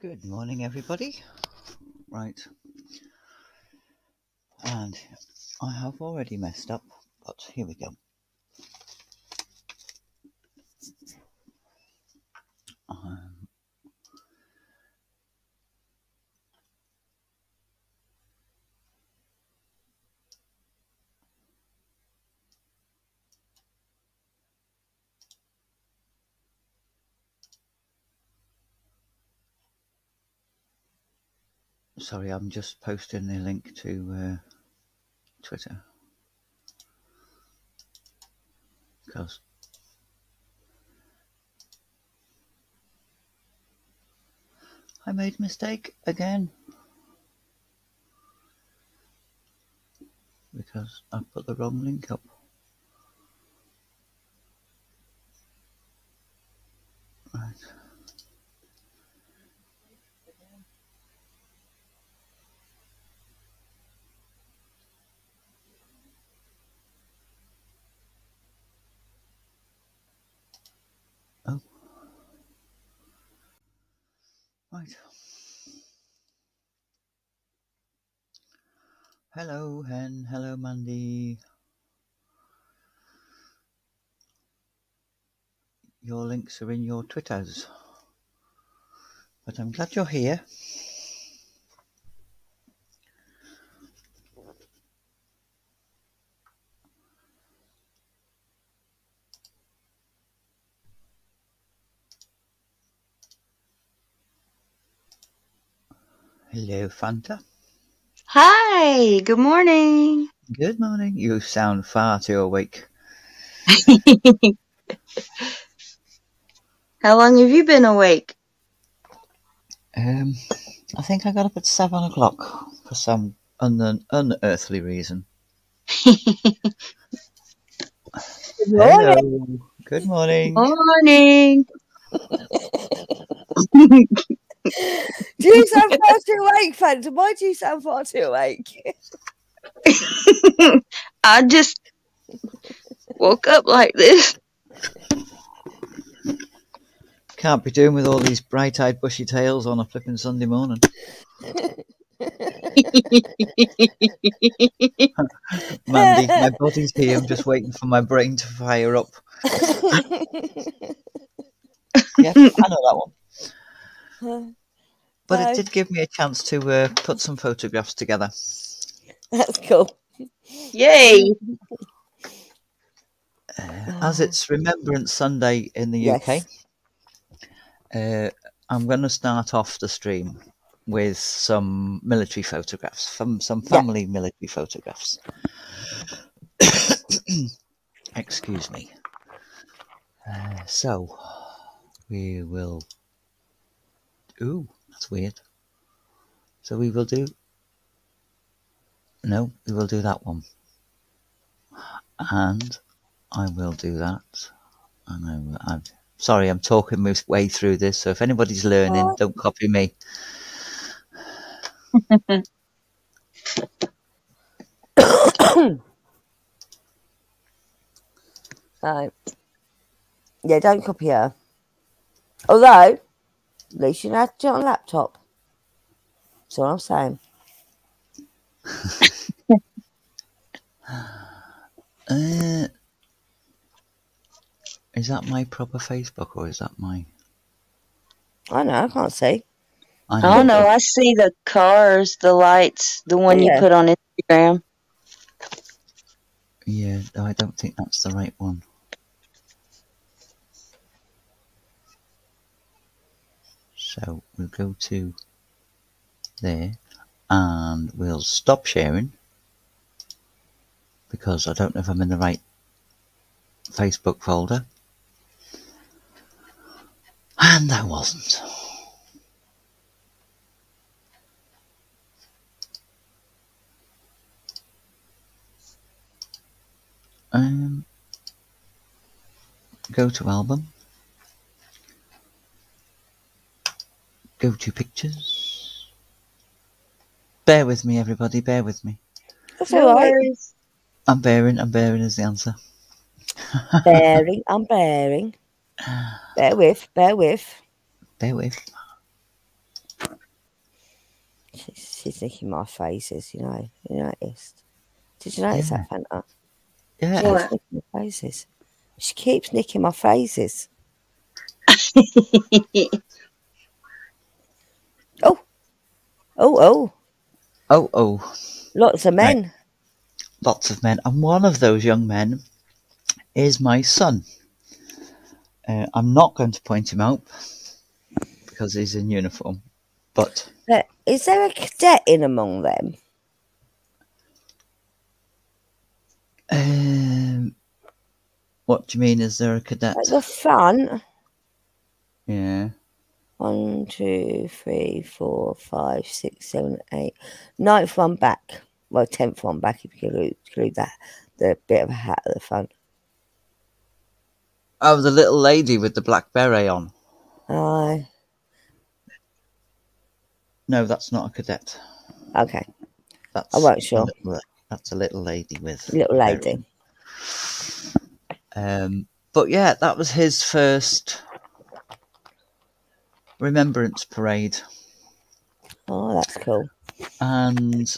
Good morning, everybody. Right. And I have already messed up, but here we go. Sorry, I'm just posting the link to uh, Twitter. Because I made a mistake again. Because I put the wrong link up. Right. Oh. Right. Hello, Hen. Hello, Mandy. Your links are in your Twitters. But I'm glad you're here. Hello, Fanta. Hi, good morning. Good morning. You sound far too awake. How long have you been awake? Um, I think I got up at seven o'clock for some un- unearthly reason. Good Hello. Good morning. Morning. Do you sound far too awake, Fanta? Why do you sound far too awake? I just woke up like this. Can't be doing with all these bright-eyed, bushy tails on a flipping Sunday morning. Mandy, my body's here. I'm just waiting for my brain to fire up. Yeah, I know that one. But No. it did give me a chance to uh, put some photographs together. That's cool. Yay. Uh, as it's Remembrance Sunday in the UK, Yes. uh, I'm going to start off the stream with some military photographs, from some Yeah. family military photographs. Excuse me. Uh, so we will. Ooh, that's weird. So we will do. No, we will do that one. And I will do that. And I will, I'm sorry, I'm talking my way through this. So if anybody's learning, Oh. don't copy me. So, yeah, don't copy her. Although, at least you know how to do it on a laptop. That's all I'm saying. Uh, is that my proper Facebook or is that my? I know, I can't see. I Oh no, I see the cars, the lights, the one you put on Instagram. Yeah, I don't think that's the right one. So we'll go to there and we'll stop sharing because I don't know if I'm in the right Facebook folder. And I wasn't. Um, go to album. Go to pictures. Bear with me, everybody. Bear with me. That's No all right. worries. I'm bearing. I'm bearing is the answer. Bearing, I'm bearing. Bear with, bear with. Bear with. She's, she's nicking my phrases, you know. You noticed? Did you notice that, Fanta? Yeah. She What? nicking my phrases. She keeps nicking my phrases. Oh, oh, Oh, oh. Oh. Lots of men. Lots of men. And one of those young men is my son. Uh, I'm not going to point him out because he's in uniform. But But is there a cadet in among them? um, what do you mean? Is there a cadet? At the front, Yeah. One, two, three, four, five, six, seven, eight. Ninth one back. Well, tenth one back if you include, include that, the bit of a hat at the front. Oh, the little lady with the black beret on. Aye. No, that's not a cadet. okay. That's I wasn't sure. little- that's a little lady with Little lady. Um, but yeah, that was his first remembrance parade, Oh, that's cool. and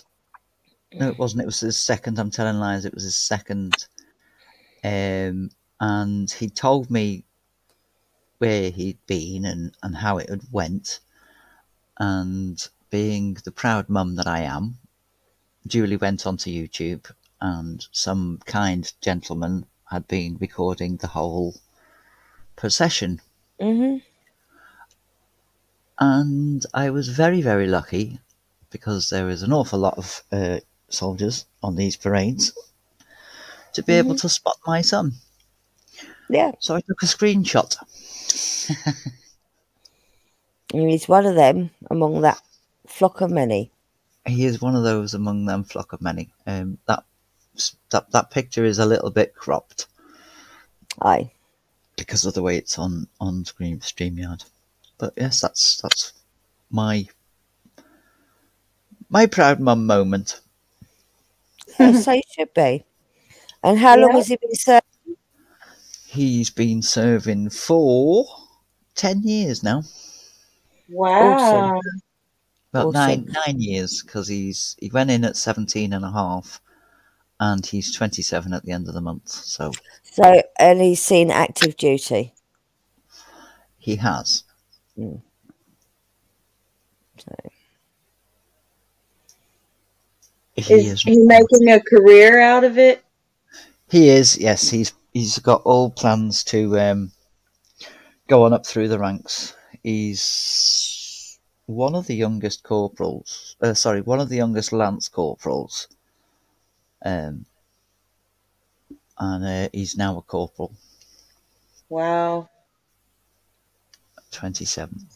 no, it wasn't. It was his second. I'm telling lies. It was his second, um, and he told me where he'd been and and how it had went, and being the proud mum that I am, Julie went onto YouTube, and some kind gentleman had been recording the whole procession hmm and I was very, very lucky because there was an awful lot of uh, soldiers on these parades to be able to spot my son. Yeah. So I took a screenshot. He's one of them among that flock of many. He is one of those among them flock of many. Um, that that that picture is a little bit cropped Aye. because of the way it's on on screen StreamYard. But yes, that's that's my my proud mum moment. Yeah, so it should be. And how long has he been serving? He's been serving for ten years now. Wow. About Awesome. nine nine years because he's he went in at 17 and a half and he's 27 at the end of the month so So, and he's seen active duty. he has So, he Is is he making a career out of it? he is yes. He's he's got all plans to um go on up through the ranks. He's one of the youngest corporals uh, sorry one of the youngest lance corporals. Um and uh, he's now a corporal. Wow. 27.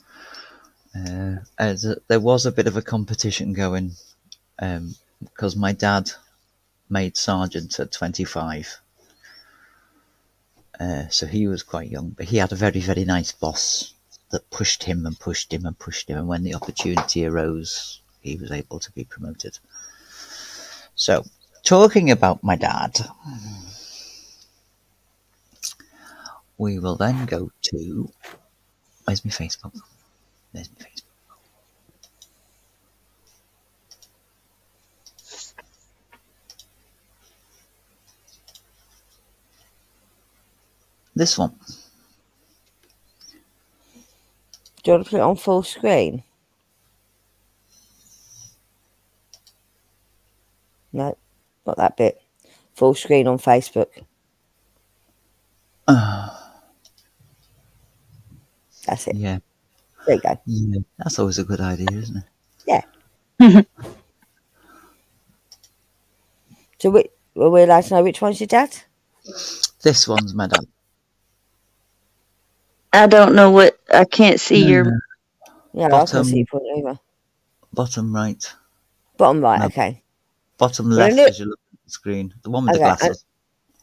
Uh, as there was a bit of a competition going um, because my dad made sergeant at 25. Uh, so he was quite young, but he had a very, very nice boss that pushed him and pushed him and pushed him. And when the opportunity arose, he was able to be promoted. So, talking about my dad, we will then go to. Where's my Facebook? There's my Facebook. This one. do you want to put it on full screen? No, not that bit. Full screen on Facebook. Ah. That's it. Yeah, There you go. yeah. That's always a good idea, isn't it? Yeah. so we, were we allowed to know which one's your dad? This one's my dad. I don't know what I can't see your Yeah, I Bottom. can see your point either. Bottom right, Bottom right, No. okay. bottom left look- as you look at the screen. The one with Okay, the I- glasses.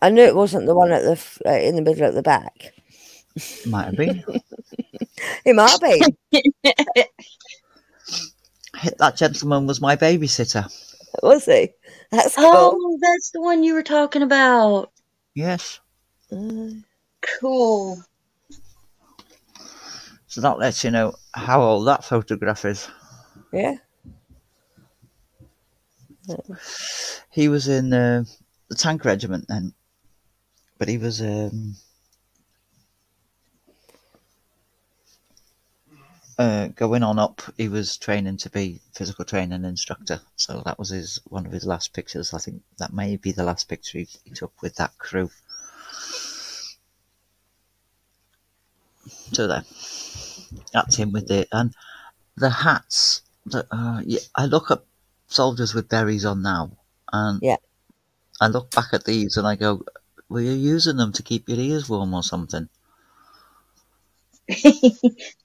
I knew it wasn't the one at the uh, in the middle at the back. Might have been. It might be. that gentleman was my babysitter. was he? That's cool. Oh, that's the one you were talking about. Yes. Uh, Cool. So that lets you know how old that photograph is. yeah. He was in uh, the tank regiment then, but he was um, uh, going on up. He was training to be physical training instructor, so that was his one of his last pictures. I think that may be the last picture he, he took with that crew. So there, that's him with it, and the hats. The, uh, yeah, I look at soldiers with berries on now, and Yeah. I look back at these and I go, "Were you using them to keep your ears warm or something?"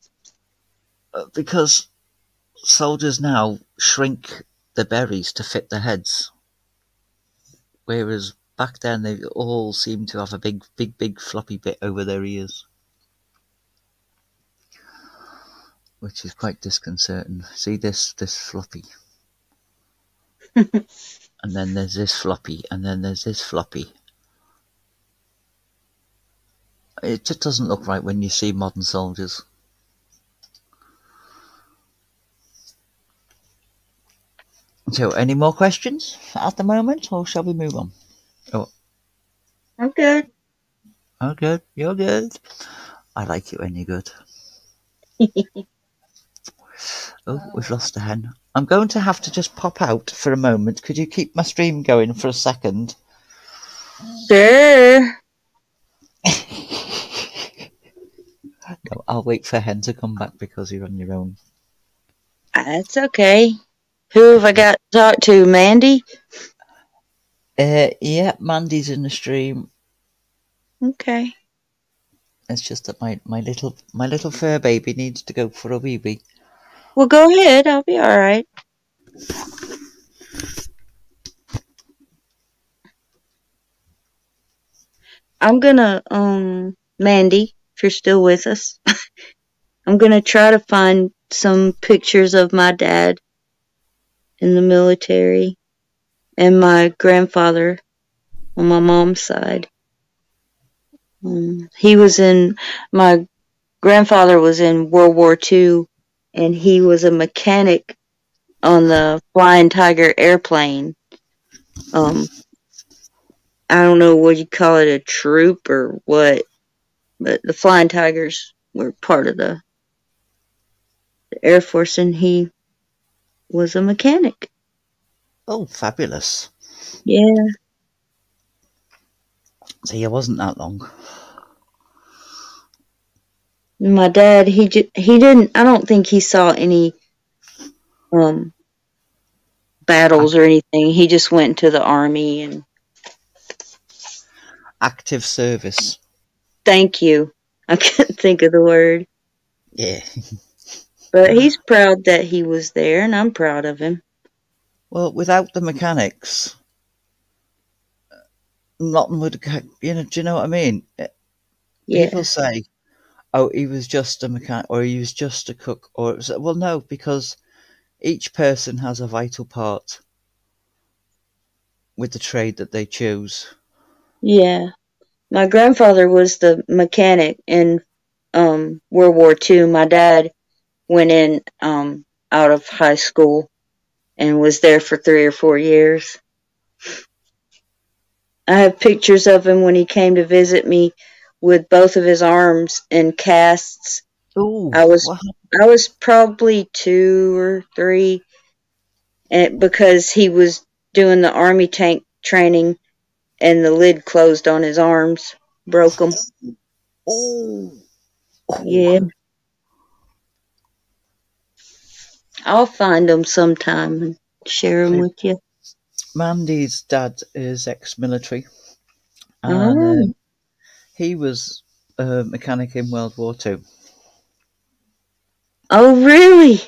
Because soldiers now shrink the berries to fit their heads, whereas back then they all seemed to have a big, big, big floppy bit over their ears, which is quite disconcerting. See this this floppy, and then there's this floppy, and then there's this floppy. It just doesn't look right when you see modern soldiers. So, any more questions at the moment, or shall we move on? Oh, I'm good. Oh, good. You're good. I like it when you're good. oh, we've lost a hen. I'm going to have to just pop out for a moment. Could you keep my stream going for a second? Sure. No, I'll wait for hen to come back because you're on your own. That's okay. Who have I got to talk to? Mandy? Uh, yeah, Mandy's in the stream. Okay. It's just that my, my little my little fur baby needs to go for a wee wee. Well, go ahead. I'll be all right. I'm gonna, um, Mandy, if you're still with us, I'm gonna try to find some pictures of my dad in the military and my grandfather on my mom's side. Um, he was in, my grandfather was in World War II and he was a mechanic on the Flying Tiger airplane. Um, I don't know what you call it, a troop or what, but the Flying Tigers were part of the, the Air Force, and he was a mechanic. Oh, fabulous! Yeah, See, it wasn't that long. my dad, he ju- he didn't. I don't think he saw any um battles or anything. He just went into the army and Active service. thank you. I couldn't think of the word. Yeah. But he's proud that he was there, and I'm proud of him. Well, without the mechanics, nothing would. go- You know, do you know what I mean? Yeah, People say, "Oh, he was just a mechanic, or he was just a cook," or it was, well, no, because each person has a vital part with the trade that they choose. yeah. My grandfather was the mechanic in um, World War II. My dad went in um, out of high school and was there for three or four years. I have pictures of him when he came to visit me with both of his arms in casts. Oh, I was I was probably two or three, and because he was doing the army tank training, and the lid closed on his arms, broke them. Oh. Yeah, I'll find them sometime and share them with you. Mandy's dad is ex-military, and Oh. um, he was a mechanic in World War Two. Oh, really?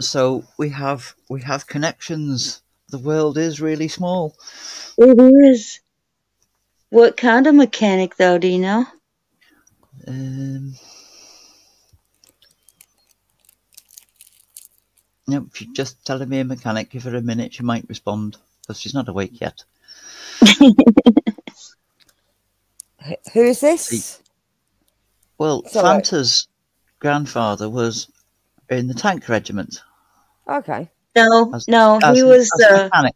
So we have we have connections. The world is really small. It is. What kind of mechanic, though? Do you know? Um, no, if you just telling me a mechanic, give her a minute, she might respond because she's not awake yet. Who is this? Well, It's all right. Fanta's grandfather was in the tank regiment. Okay. No, As- no. as He was a uh, mechanic.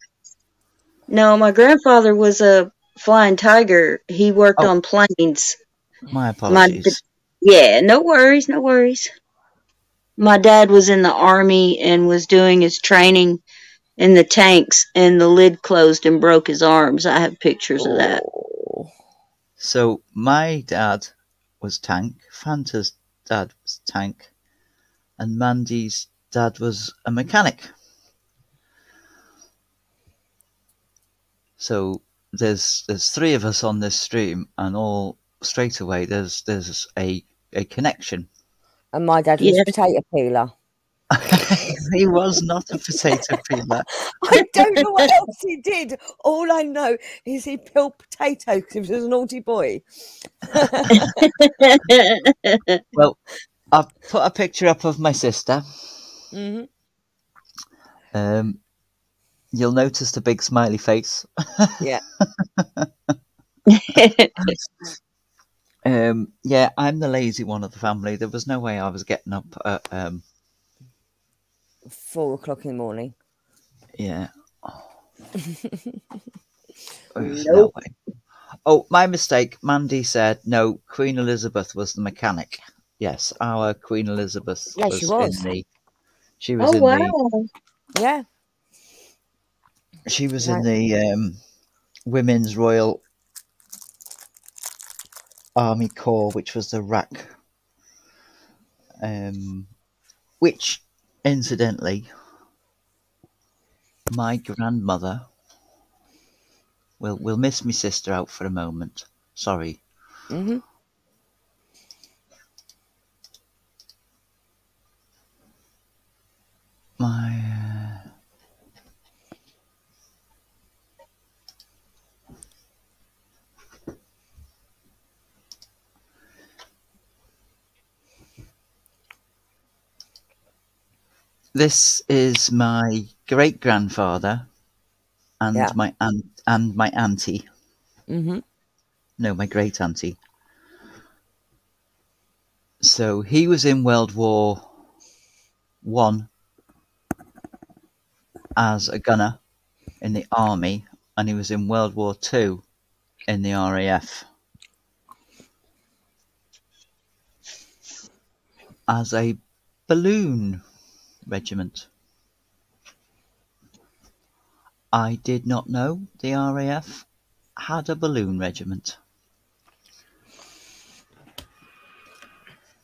No, my grandfather was a flying tiger. He worked Oh. on planes. My apologies. Yeah, no worries, no worries. My dad was in the army and was doing his training in the tanks, and the lid closed and broke his arms. I have pictures of that. Oh. So my dad was Tank, Fanta's dad was Tank, and Mandy's dad was a mechanic. So there's there's three of us on this stream, and all straight away there's there's a a connection. And my dad was a potato peeler. he was not a potato peeler. I don't know what else he did. All I know is he peeled potatoes because he was a naughty boy. Well, I've put a picture up of my sister. hmm Um, you'll notice the big smiley face. Yeah. Um, yeah, I'm the lazy one of the family. There was no way I was getting up at um, Four o'clock in the morning. yeah. There's no way. Oh, my mistake. Mandy said no. Queen Elizabeth was the mechanic. Yes, our Queen Elizabeth Yeah, was, she was. in the. She was oh in wow! Yeah. She was Right. in the um, Women's Royal Army Corps, which was the WRAC. Um, which, incidentally, my grandmother. We'll we'll miss my sister out for a moment. Sorry. hmm My. This is my great grandfather and Yeah. my aunt and my auntie. hmm No, my great auntie. So he was in World War One as a gunner in the army, and he was in World War Two in the RAF as a balloon regiment. I did not know the RAF had a balloon regiment.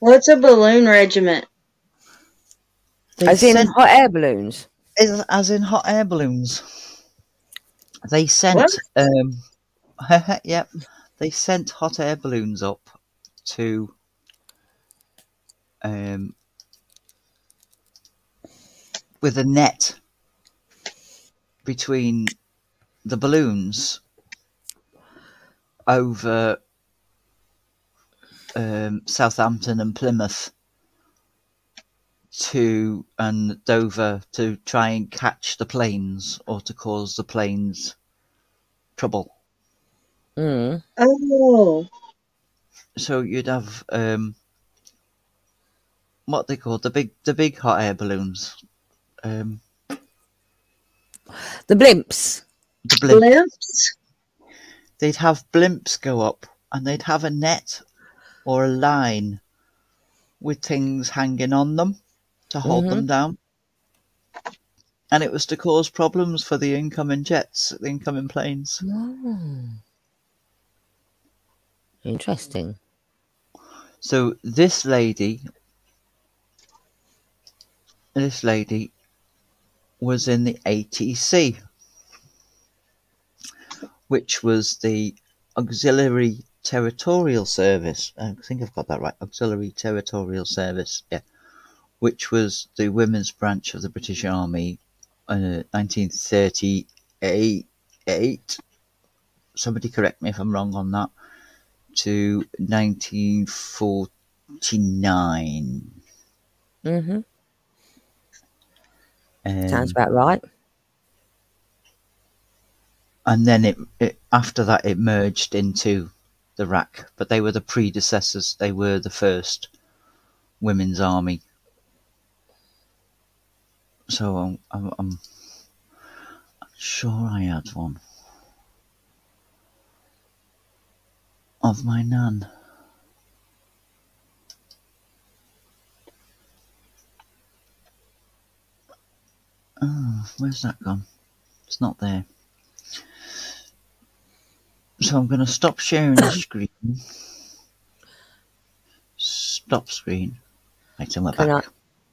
What's a balloon regiment? They As in sent- hot air balloons. as, as in hot air balloons. They sent What? um yep. They sent hot air balloons up to um with a net between the balloons over um, Southampton and Plymouth to and Dover to try and catch the planes or to cause the planes trouble. Mm. Oh, So you'd have um, what they call the big the big hot air balloons, um, The blimps. the blimp. blimps. They'd have blimps go up and they'd have a net or a line with things hanging on them to hold them down. And it was to cause problems for the incoming jets, the incoming planes. Oh. Interesting. So this lady, this lady was in the ATC, which was the Auxiliary Territorial Service. I think I've got that right. Auxiliary Territorial Service, yeah, which was the women's branch of the British Army, uh, 1938. Somebody correct me if I'm wrong on that. To 1949. hmm um, Sounds about right. And then it, it after that it merged into the WRAC, but they were the predecessors. They were the first women's army. So I'm, I'm, I'm sure I had one of my nan. Oh, where's that gone? It's not there. So I'm going to stop sharing the screen. Stop screen. Wait till we're Can I, back.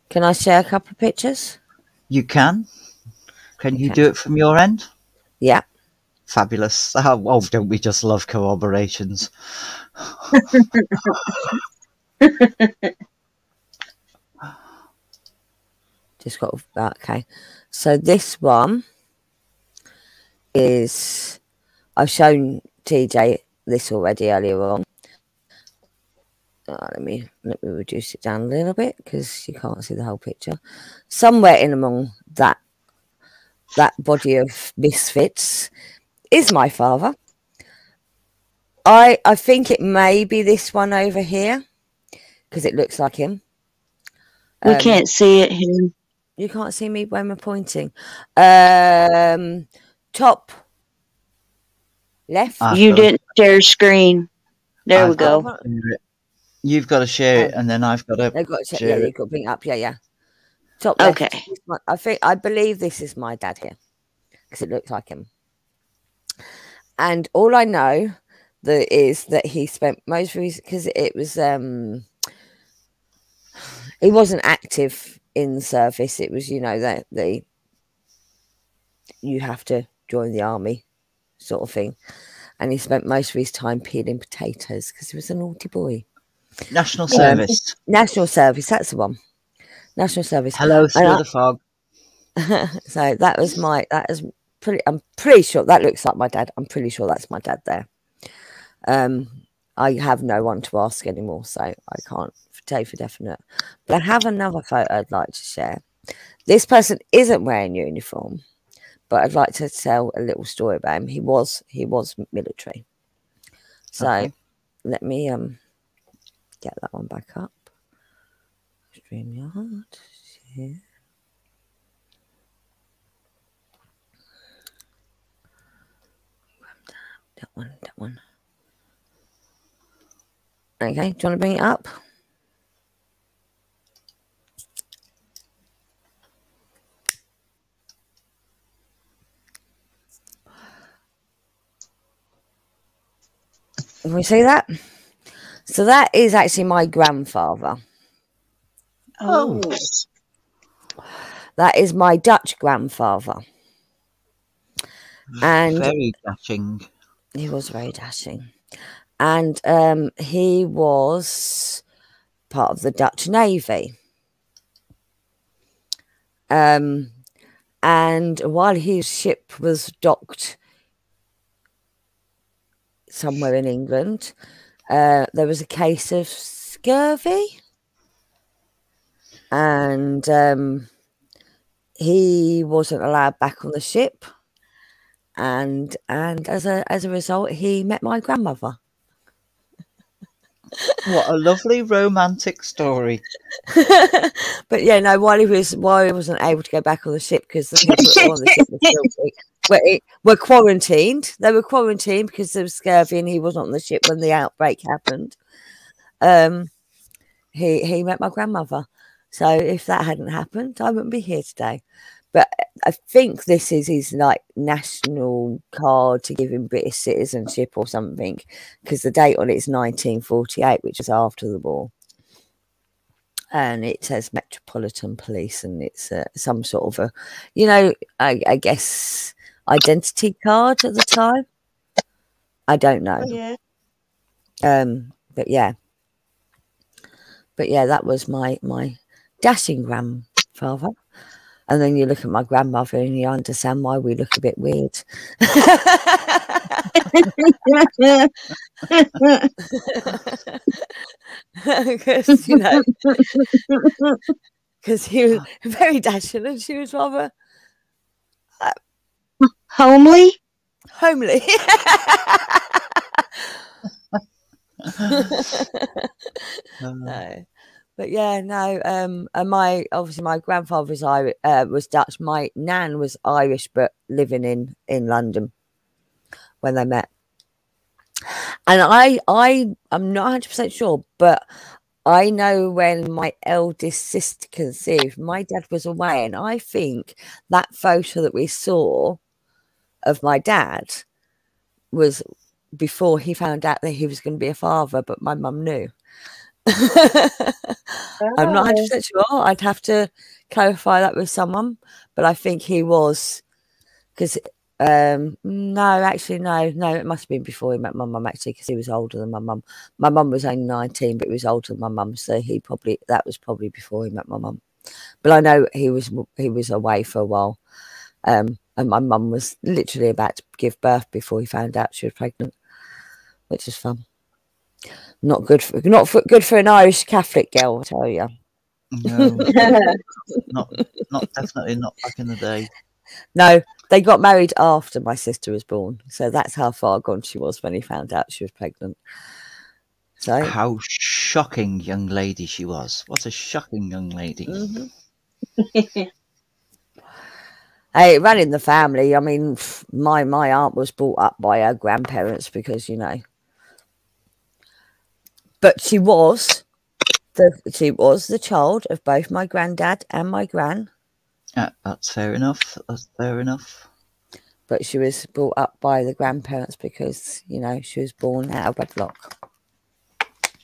can I share a couple of pictures? You can. Can you do it from your end? Yeah. Fabulous. Oh, oh, don't we just love corroborations? Just got okay. So this one is I've shown TJ this already earlier on. Uh, let me let me reduce it down a little bit because you can't see the whole picture. Somewhere in among that that body of misfits is my father. I I think it may be this one over here because it looks like him. We Um, can't see it here. You can't see me when we're pointing. Um, top left. Ah, You didn't share screen. There we I've got go. to. You've got to share it, and then I've got to. They've got to check. share Yeah, it. you've got to bring it up. Yeah, yeah. Top left. Okay. my- I think I believe this is my dad here because it looks like him. And all I know that is that he spent most of his because it was um he wasn't active in the service. It was you know that the you have to join the army sort of thing. And he spent most of his time peeling potatoes because he was a naughty boy. National Service. National service, that's the one. National service. Hello through I- the fog. so that was my that is pretty I'm pretty sure that looks like my dad. I'm pretty sure that's my dad there. Um I have no one to ask anymore, so I can't say for definite. But I have another photo I'd like to share. This person isn't wearing uniform, but I'd like to tell a little story about him. He was he was military. So Okay. let me um get that one back up. StreamYard. Share. That one, that one. Okay, do you want to bring it up? Can we see that? So that is actually my grandfather. Oh. That is my Dutch grandfather. And Very dashing. He was very dashing. And um, he was part of the Dutch Navy. Um, and while his ship was docked somewhere in England, uh, there was a case of scurvy. And um, he wasn't allowed back on the ship and and as a as a result he met my grandmother What a lovely romantic story. but yeah no while he was while he wasn't able to go back on the ship because the people on the ship were, still, were, were quarantined. They were quarantined because there was scurvy and he wasn't on the ship when the outbreak happened. Um he he met my grandmother. So if that hadn't happened i wouldn't be here today. But I think this is his like national card to give him British citizenship or something, because the date on it is 1948, which is after the war. And it says Metropolitan Police, and it's uh, some sort of a, you know, I, I guess identity card at the time. I don't know. Yeah. Um, but yeah, but yeah, that was my my dashing grandfather. And then you look at my grandmother and you understand why we look a bit weird. Because, you know, because he was very dashing and she was rather Homely? homely. No. But yeah, no. Um, and my obviously my grandfather was Irish, uh, was Dutch. My nan was Irish, but living in in London when they met. And I, I, I'm not 100 percent sure, but I know when my eldest sister conceived, my dad was away, and I think that photo that we saw of my dad was before he found out that he was going to be a father, but my mum knew. I'm not 100 percent sure. I'd have to clarify that with someone, but I think he was because um no, actually no, no, it must have been before he met my mum actually because he was older than my mum. My mum was only 19, but he was older than my mum, so he probably that was probably before he met my mum. But I know he was he was away for a while. Um and my mum was literally about to give birth before he found out she was pregnant, which is fun. Not good for not for, good for an Irish Catholic girl, I tell you. No, not, not definitely not back in the day. No, they got married after my sister was born, so that's how far gone she was when he found out she was pregnant. So How shocking young lady she was. What a shocking young lady. Mhm. Hey, it ran in the family. I mean, my my aunt was brought up by her grandparents because you know, but she was the she was the child of both my granddad and my gran. Yeah, that's fair enough. That's fair enough. But she was brought up by the grandparents because you know she was born out of wedlock.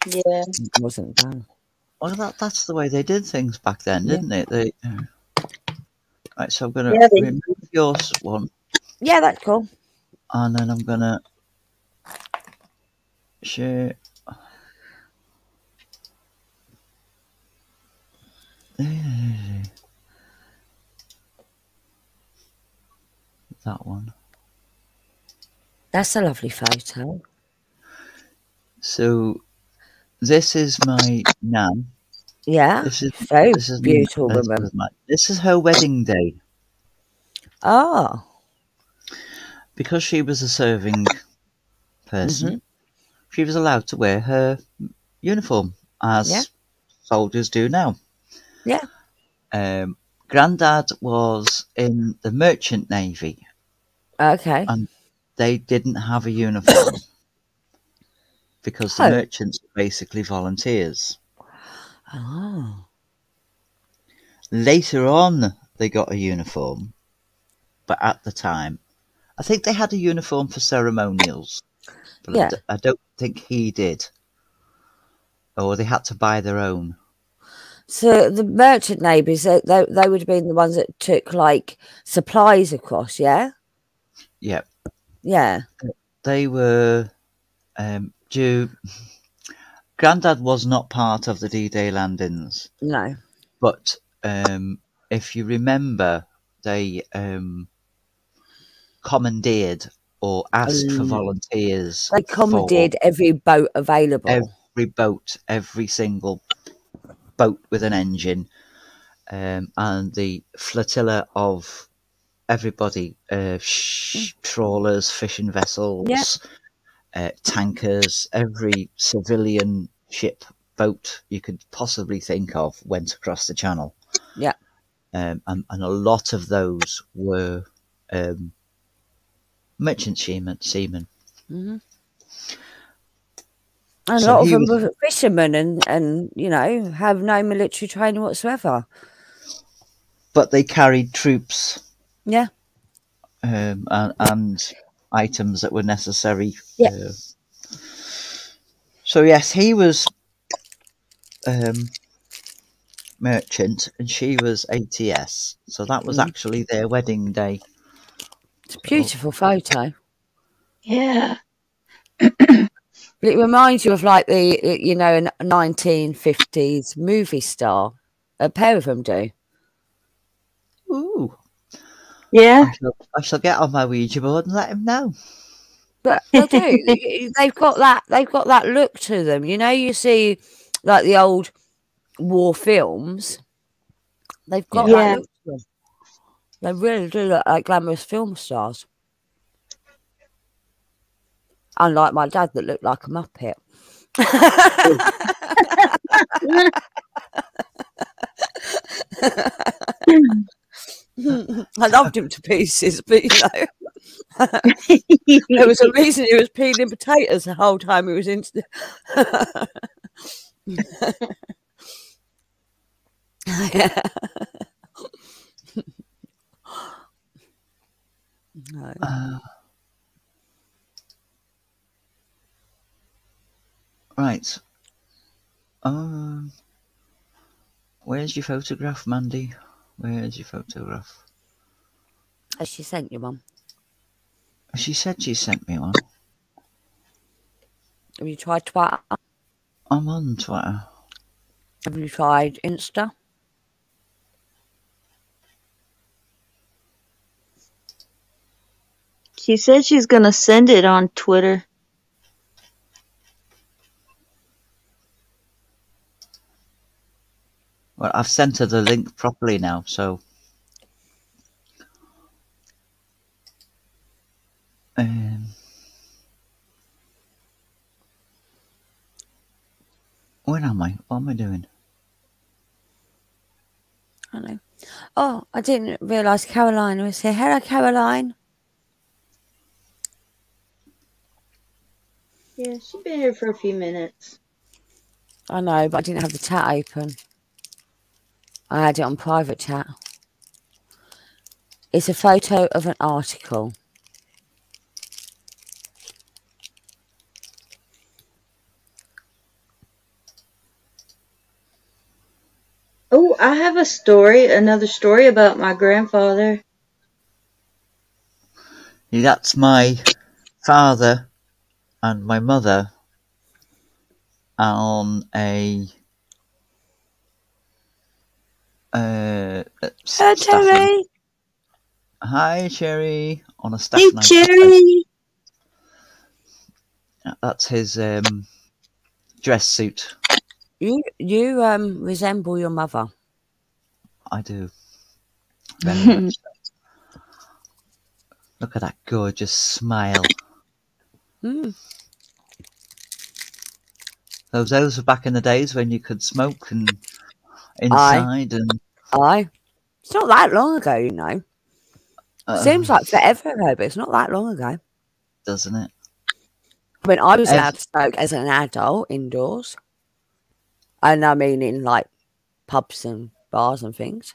Yeah. It wasn't done. Well, that, that's the way they did things back then, didn't it? They, uh, right, so I'm going to Yeah, remove your one, Yeah, that's cool. and then I'm going to share. That one. That's a lovely photo. So, this is my nan. Yeah, This is very this is my- beautiful this woman. is my- This is her wedding day Oh, because she was a serving person. Mm-hmm. She was allowed to wear her uniform as Yeah. soldiers do now. Yeah. Um, Grandad was in the merchant navy. okay. And They didn't have a uniform because the Oh. merchants were basically volunteers. Oh, Later on, they got a uniform, but at the time, I think they had a uniform for ceremonials, but I Yeah. d- I don't think he did. Or they had to buy their own. so the merchant neighbours, they, they, they would have been the ones that took like supplies across, yeah? Yeah, Yeah. they were um, due. Grandad was not part of the D-Day landings, No. but um, if you remember, they um, commandeered or asked for Oh. volunteers. They commandeered every boat available. every boat, every single boat with an engine, um, and the flotilla of everybody uh, sh- trawlers, fishing vessels, Yeah. Uh, tankers, every civilian ship, boat you could possibly think of went across the channel. Yeah. Um, and, and a lot of those were um, merchant seamen. seamen. hmm And So a lot of them were fishermen and, and, you know, have no military training whatsoever. But they carried troops Yeah. um, and, and items that were necessary. Yeah. uh, so yes, he was um, merchant and she was ATS. So that was Mm. actually their wedding day. It's a beautiful photo. Yeah. But it reminds you of like the, you know, a 1950s movie star. A pair of them do. Ooh, Yeah. I shall, I shall get on my Ouija board and let him know. But they do. they've got that. They've got that look to them. You know, you see like the old war films. They've got Yeah. that look to them. They really do look like glamorous film stars. Unlike my dad, that looked like a muppet. I loved him to pieces, but you know. There was a reason he was peeling potatoes the whole time he was in. no. Uh, right. Um, where's your photograph, Mandy? Where's your photograph? Has she sent you one? She said she sent me one. Have you tried Twitter? I'm on Twitter. Have you tried Insta? She said she's gonna send it on Twitter. Well, I've sent her the link properly now, so. Um, where am I? What am I doing? I know. Oh, I didn't realise Caroline was here. Hello, Caroline. Yeah, she's been here for a few minutes. I know, but I didn't have the chat open. I had it on private chat. It's a photo of an article. Oh, I have a story, another story about my grandfather. Yeah, That's my father and my mother on a. Uh, s- Hello. Terry. Hi, Cherry. On a staff Hey, night. Cherry. That's his um, dress suit. You you um resemble your mother. I do. Very much so. Look at that gorgeous smile. Hmm. Those those were back in the days when you could smoke and inside and It's not that long ago, you know. Seems like forever ago, but it's not that long ago. doesn't it? When I was As- allowed to smoke as an adult indoors. And I mean in like pubs and bars and things.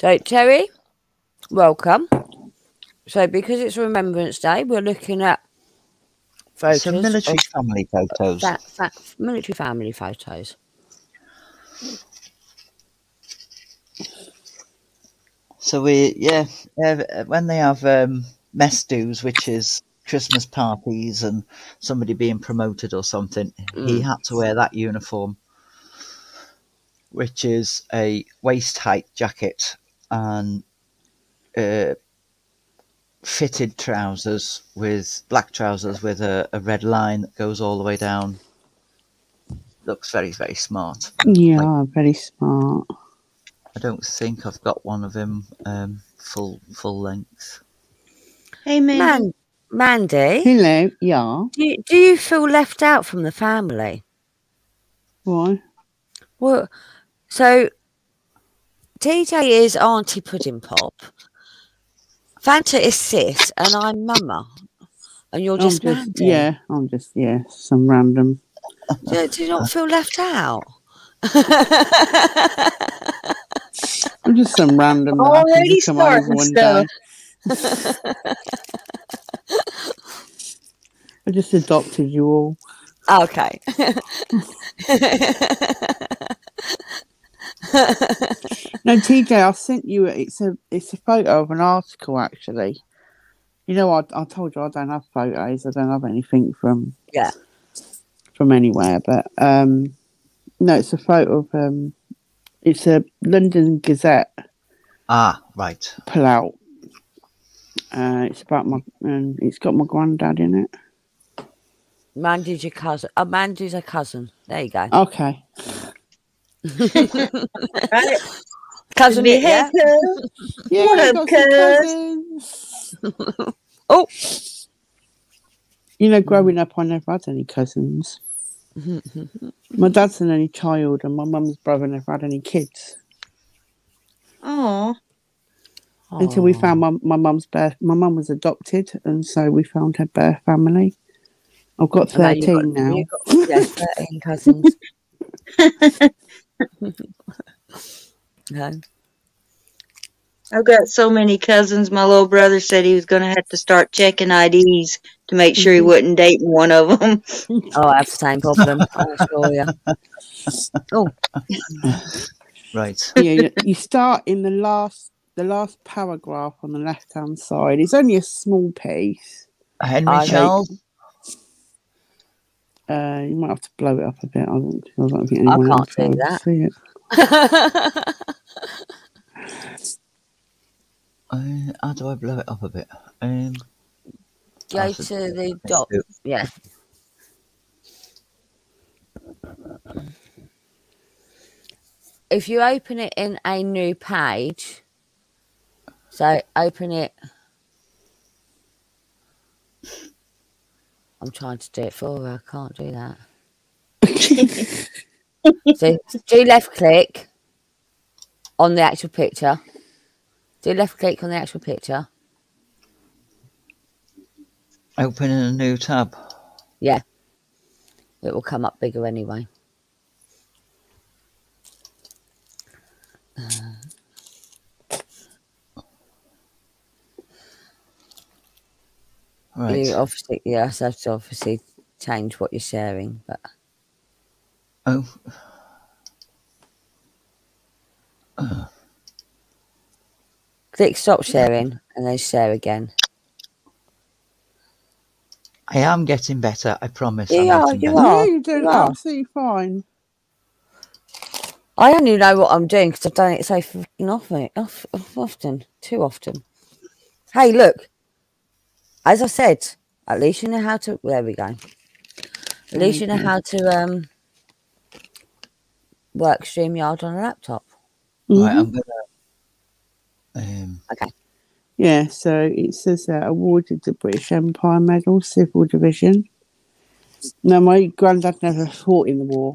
So Terry, welcome. So because it's Remembrance Day, we're looking at photos Some military of family photos. military family photos. So we yeah, yeah when they have um, mess do's, which is Christmas parties and somebody being promoted or something, he Mm. had to wear that uniform, which is a waist height jacket and uh, fitted trousers with black trousers with a, a red line that goes all the way down. Looks very very smart. Yeah, very smart. I don't think I've got one of him um, full full length. Hey, man. Man, Mandy, Hello, yeah. do you, do you feel left out from the family? Why? Well, so TJ is Auntie Pudding Pop, Fanta is Sis, and I'm Mama, and you're I'm just, just, yeah, I'm just, yeah, some random. Do, do you not feel left out? I'm just some random. that happened to Already come over starting one stuff. day. I just adopted you all. okay. No, TJ, I sent you. It's a, it's a photo of an article actually. You know, I, I told you I don't have photos. I don't have anything from Yeah. from anywhere. But um, no, it's a photo of um, it's a London Gazette Ah, right. pull out. Uh, it's about my, um, it's got my granddad in it. Mandy's your cousin. Oh, Mandy's a cousin. There you go. Okay. Right. Cousin, yeah? Yeah, What up, cuz? cousins. Oh, You know, growing up, I never had any cousins. My dad's an only child, and my mum's brother never had any kids Oh, until we found my my mum's birth. My mum was adopted, and so we found her birth family. I've got And now thirteen got- now. got- yeah, 13 cousins. No. I've got so many cousins. My little brother said he was going to have to start checking IDs to make sure he mm-hmm. wasn't dating one of them. Oh, I have the same problem. I assure you. Oh, oh. Right. yeah, you, you start in the last the last paragraph on the left hand side. It's only a small piece. Henry I Charles. Uh, you might have to blow it up a bit. I don't, I don't think I anyone can't else do that. See it. Uh, how do I blow it up a bit? Um, go to should- the dot. do. Yeah. If you open it in a new page, so open it. I'm trying to do it for her. I can't do that. so do left click on the actual picture. Do left click on the actual picture. Open in a new tab. Yeah. It will come up bigger anyway. Uh, Right. You obviously, yeah, so have to obviously change what you're sharing, but Oh, click stop sharing and then share again. I am getting better. I promise. You I'm are, you better. are. yeah, you're doing you are. absolutely fine. I only know what I'm doing because I've done it so freaking often, off, off- often, too often. Hey, look. As I said, at least you know how to. There we go. At least you know how to um work StreamYard on a laptop. Right, Mhm. I'm gonna. Um, Yeah, so it says uh, awarded the British Empire Medal, Civil Division. Now, my granddad never fought in the war.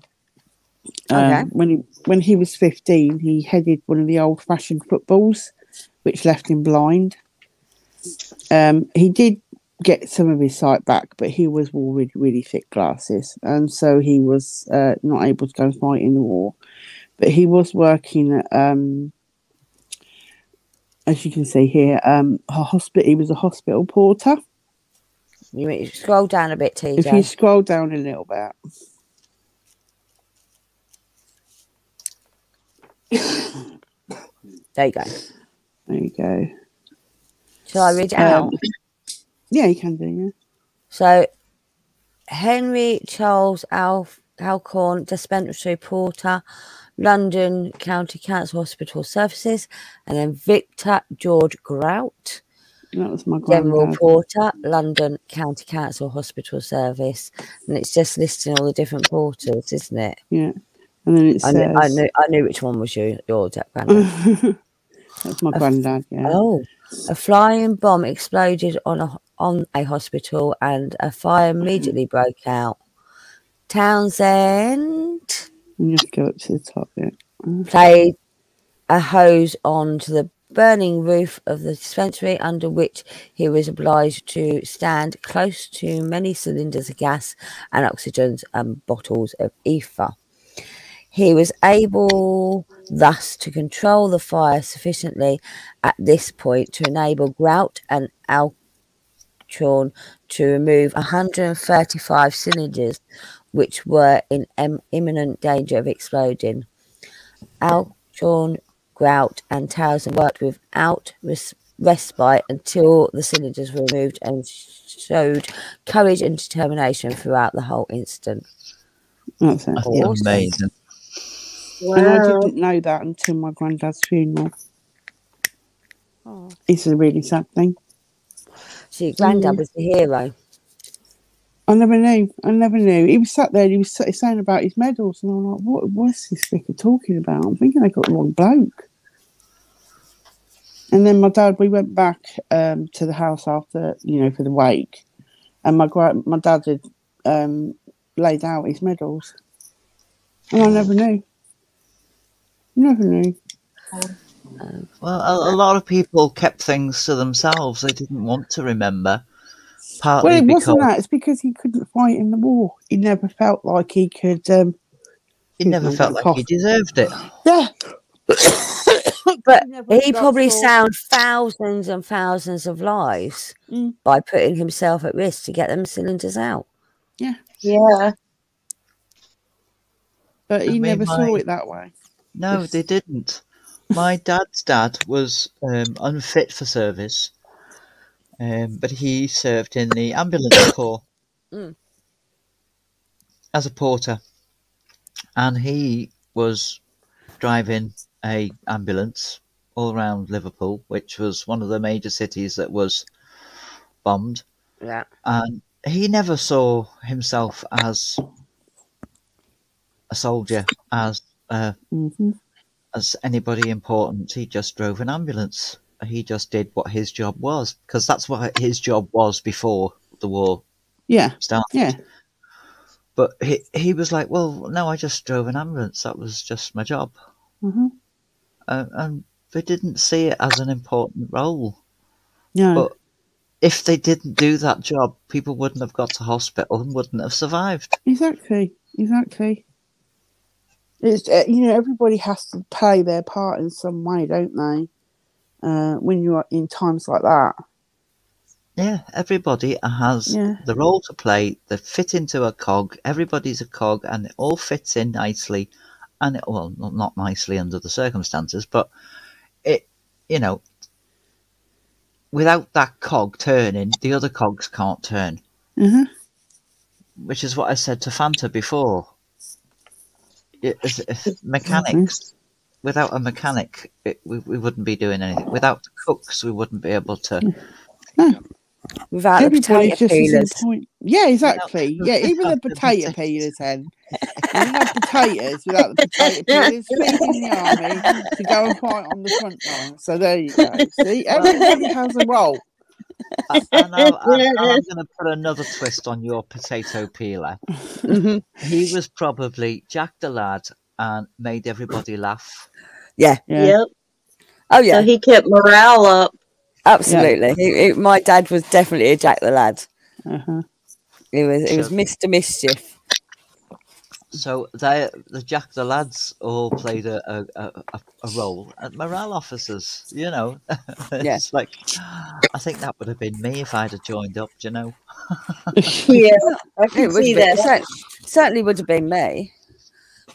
Um, Okay. When he when he was fifteen, he headed one of the old-fashioned footballs, which left him blind. Um, he did get some of his sight back, but he was wore really, really thick glasses, and so he was uh, not able to go and fight in the war. But he was working at um, as you can see here, um, a hospital. He was a hospital porter. You scroll down a bit, If you scroll down a little bit, There you go. there you go. Shall I read it out? Um, yeah, you can do. Yeah. So, Henry Charles Alf Alchorn, dispensary porter, London County Council Hospital Services, and then Victor George Grout, That was my General granddad. Porter, London County Council Hospital Service, and it's just listing all the different porters, isn't it? Yeah, and then it I says knew, I knew, I knew which one was you, your granddad. that's my granddad. Yeah. Oh, a flying bomb exploded on a on a hospital, and a fire immediately mm. broke out. Townsend just go up to the top. Yeah. played a hose onto the burning roof of the dispensary, under which he was obliged to stand close to many cylinders of gas and oxygens and bottles of ether. He was able thus to control the fire sufficiently at this point to enable Grout and Alchorn to remove 135 cylinders which were in em- imminent danger of exploding. Alchorn, Grout, and Townsend worked without res- respite until the cylinders were removed and showed courage and determination throughout the whole incident. That's it. Amazing. And I didn't know that until my granddad's funeral. It's a really sad thing. See, Grandad was the hero. I never knew. I never knew. He was sat there. and He was saying about his medals, and I'm like, "What? was this vicar talking about?" I'm thinking I got the wrong bloke. And then my dad, we went back um, to the house after, you know, for the wake, and my gra- my dad had um, laid out his medals. And I never knew. Never knew. Well, a, a lot of people kept things to themselves. They didn't want to remember. Partly Well, it because wasn't that. It's because he couldn't fight in the war. He never felt like he could. Um, he never felt would like he deserved it. yeah. But never he probably saved thousands and thousands of lives Mm. by putting himself at risk to get them cylinders out. Yeah. Yeah. But he I mean, never saw my- it that way. No, they didn't. My dad's dad was um, unfit for service, um, but he served in the ambulance corps Mm. as a porter, and he was driving a ambulance all around Liverpool, which was one of the major cities that was bombed, Yeah. and he never saw himself as a soldier, as uh, hmm as anybody important. He just drove an ambulance. He just did what his job was because that's what his job was before the war Yeah. started. Yeah. But he he was like, well, no, I just drove an ambulance. That was just my job, hmm uh, and they didn't see it as an important role. No. But if they didn't do that job, people wouldn't have got to hospital and wouldn't have survived. Exactly, exactly. It's uh, you know everybody has to play their part in some way, don't they? Uh, when you're in times like that, Yeah, everybody has Yeah. the role to play. They fit into a cog. Everybody's a cog, and it all fits in nicely. And it, well, not nicely under the circumstances, but it, you know, without that cog turning, the other cogs can't turn. uh Which is what I said to Fanta before. It, if, if mm-hmm. mechanics, without a mechanic, it, we, we wouldn't be doing anything. Without the cooks, we wouldn't be able to. Mm. Without the potato peelers. important. Yeah, exactly. Yeah, even the Without the potato potatoes. peelers. Then you have potatoes without the potato peelers. Leaving the army to go and fight on the front line. So there you go. See, everybody has a role. And, and I'm, I'm going to put another twist on your potato peeler. Mhm. He was probably Jack the lad and made everybody laugh. Yeah. Yeah. Yep. Oh yeah. So he kept morale up. Absolutely. He- he- my dad was definitely a Jack the Lad. Uh-huh. He was. He was Mister Mischief. So they, the Jack the lads all played a, a, a, a- a role as morale officers. You know, Yeah. like I think that would have been me if I'd have joined up. do You know, Yeah, I can see that. cer- certainly would have been me.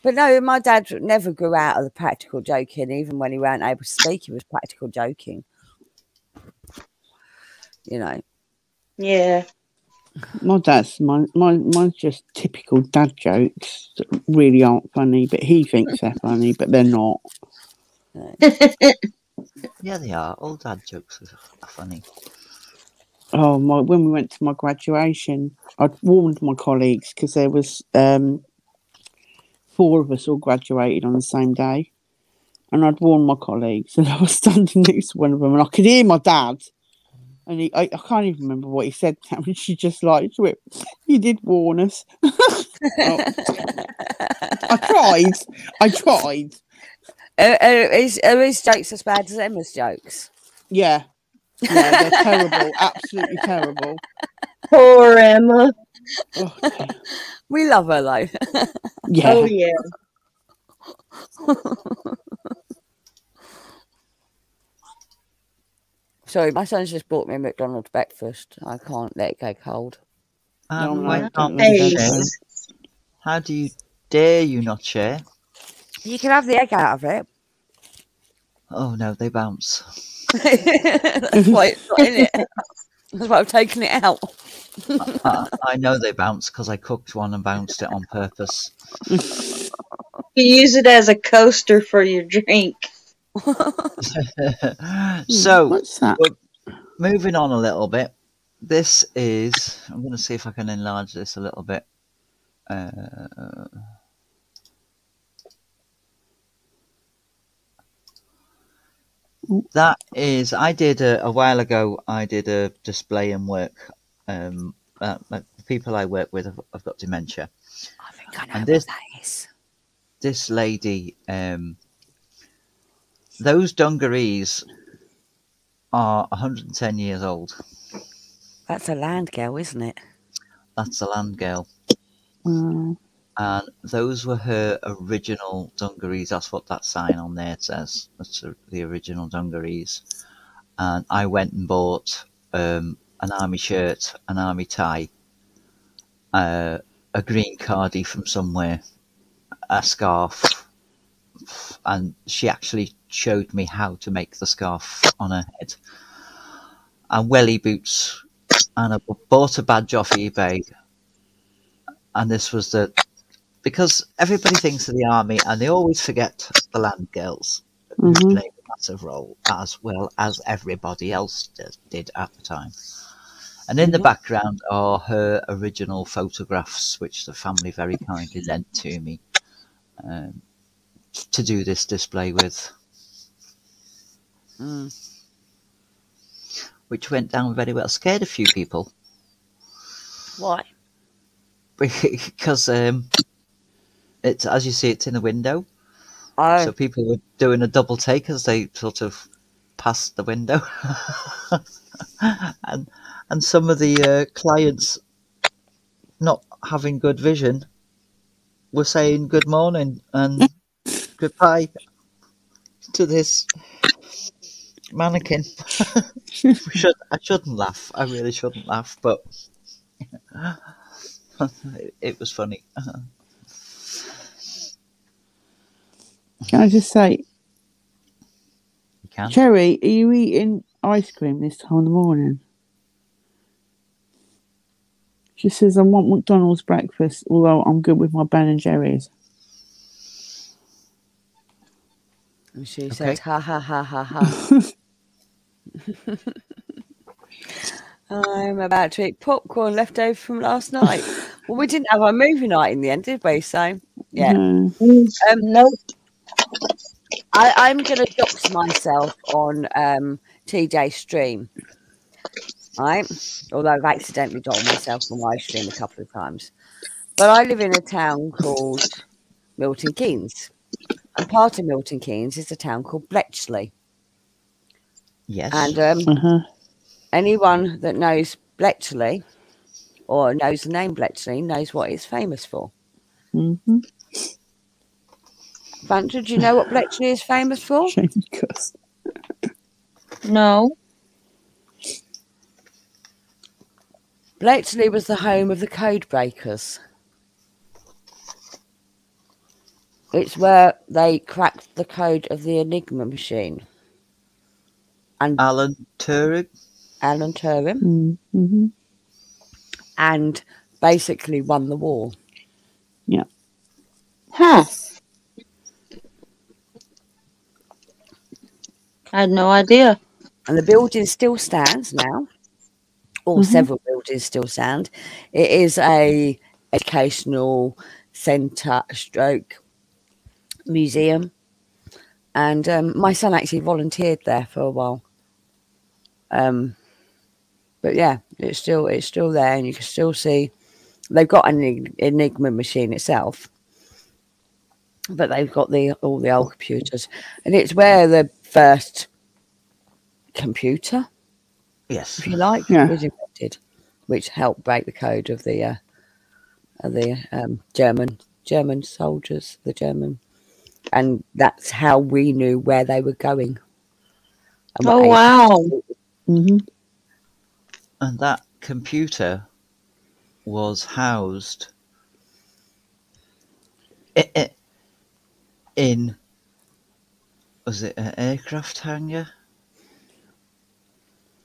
But no, my dad never grew out of the practical joking. Even when he weren't able to speak, he was practical joking. You know. Yeah. My dad's my, my mine's just typical dad jokes that really aren't funny, but he thinks they're funny, but they're not. yeah, they are. All dad jokes are funny. Oh my! When we went to my graduation, I'd warned my colleagues because there was um, four of us all graduated on the same day, and I'd warned my colleagues, and I was standing next to one of them, and I could hear my dad, and he, I, I can't even remember what he said. now, And she just like, "You did warn us." Oh, I tried. I tried. Are, are, his, are his jokes as bad as Emma's jokes? Yeah. Yeah, they're terrible. Absolutely terrible. Poor Emma. Oh, dear. We love her though. yeah. Oh yeah. Sorry, my son's just bought me a McDonald's breakfast. I can't let it go cold. And No, why can't you share? no. How do you dare you not share? You can have the egg out of it. Oh no, they bounce. That's why it's not in it. That's why I've taken it out. I, I know they bounce because I cooked one and bounced it on purpose. You use it as a coaster for your drink. so What's that? moving on a little bit. This is. I'm going to see if I can enlarge this a little bit. Uh, that is. I did a, a while ago. I did a display and work. Um, uh, uh, people I work with have, have got dementia. I think I know And what this- that is. This lady, um, those dungarees are 110 years old. That's a land girl, isn't it? That's a land girl. Wow. and those were her original dungarees. That's what that sign on there says. That's the- original dungarees. And I went and bought um, an army shirt, an army tie, uh, a green cardie from somewhere, a scarf, and she actually showed me how to make the scarf on her head, and welly boots, and I bought a badge off eBay. And this was the because everybody thinks of the army and they always forget the land girls who Mhm. played a massive role as well as everybody else did, did at the time. And in the Mhm. background are her original photographs, which the family very kindly lent to me um, to do this display with, Mm. which went down very well. Scared a few people Why? because um, it's as you see, it's in the window. Oh, So people were doing a double take as they sort of passed the window, and and some of the uh, clients not having good vision were saying good morning and goodbye to this mannequin. Should, I shouldn't laugh. I really shouldn't laugh, but it, it was funny. Can I just say, You can. Cherry, are you eating ice cream this time of the morning? She says, I want McDonald's breakfast, although I'm good with my Ben and Jerry's. and she Okay. said, ha ha ha ha ha. I'm about to eat popcorn left over from last night. well, we didn't have our movie night in the end, did we? So, yeah. No. Um, Nope. I, I'm going to dox myself on um, TJ stream, right? Although I've accidentally doxed myself on my stream a couple of times. But I live in a town called Milton Keynes, and part of Milton Keynes is a town called Bletchley. Yes. And um, Uh-huh. anyone that knows Bletchley or knows the name Bletchley knows what it's famous for. Mm-hmm. Fanta, do you know what Bletchley is famous for? No. Bletchley was the home of the code breakers. It's where they cracked the code of the Enigma machine. And Alan Turing. Alan Turing mm-hmm. and basically won the war. Yeah. Huh. I had no idea. And the building still stands now. Or Mhm. several buildings still stand. It is a educational centre stroke museum. And um, my son actually volunteered there for a while. Um, but yeah, it's still it's still there, and you can still see they've got an Enigma machine itself, but they've got the all the old computers, and it's where the first computer, Yes. if you like, Yeah. was invented, which helped break the code of the uh, of the um, German German soldiers, the German, and that's how we knew where they were going. Oh wow. Mm-hmm. And that computer was housed in was it an aircraft hangar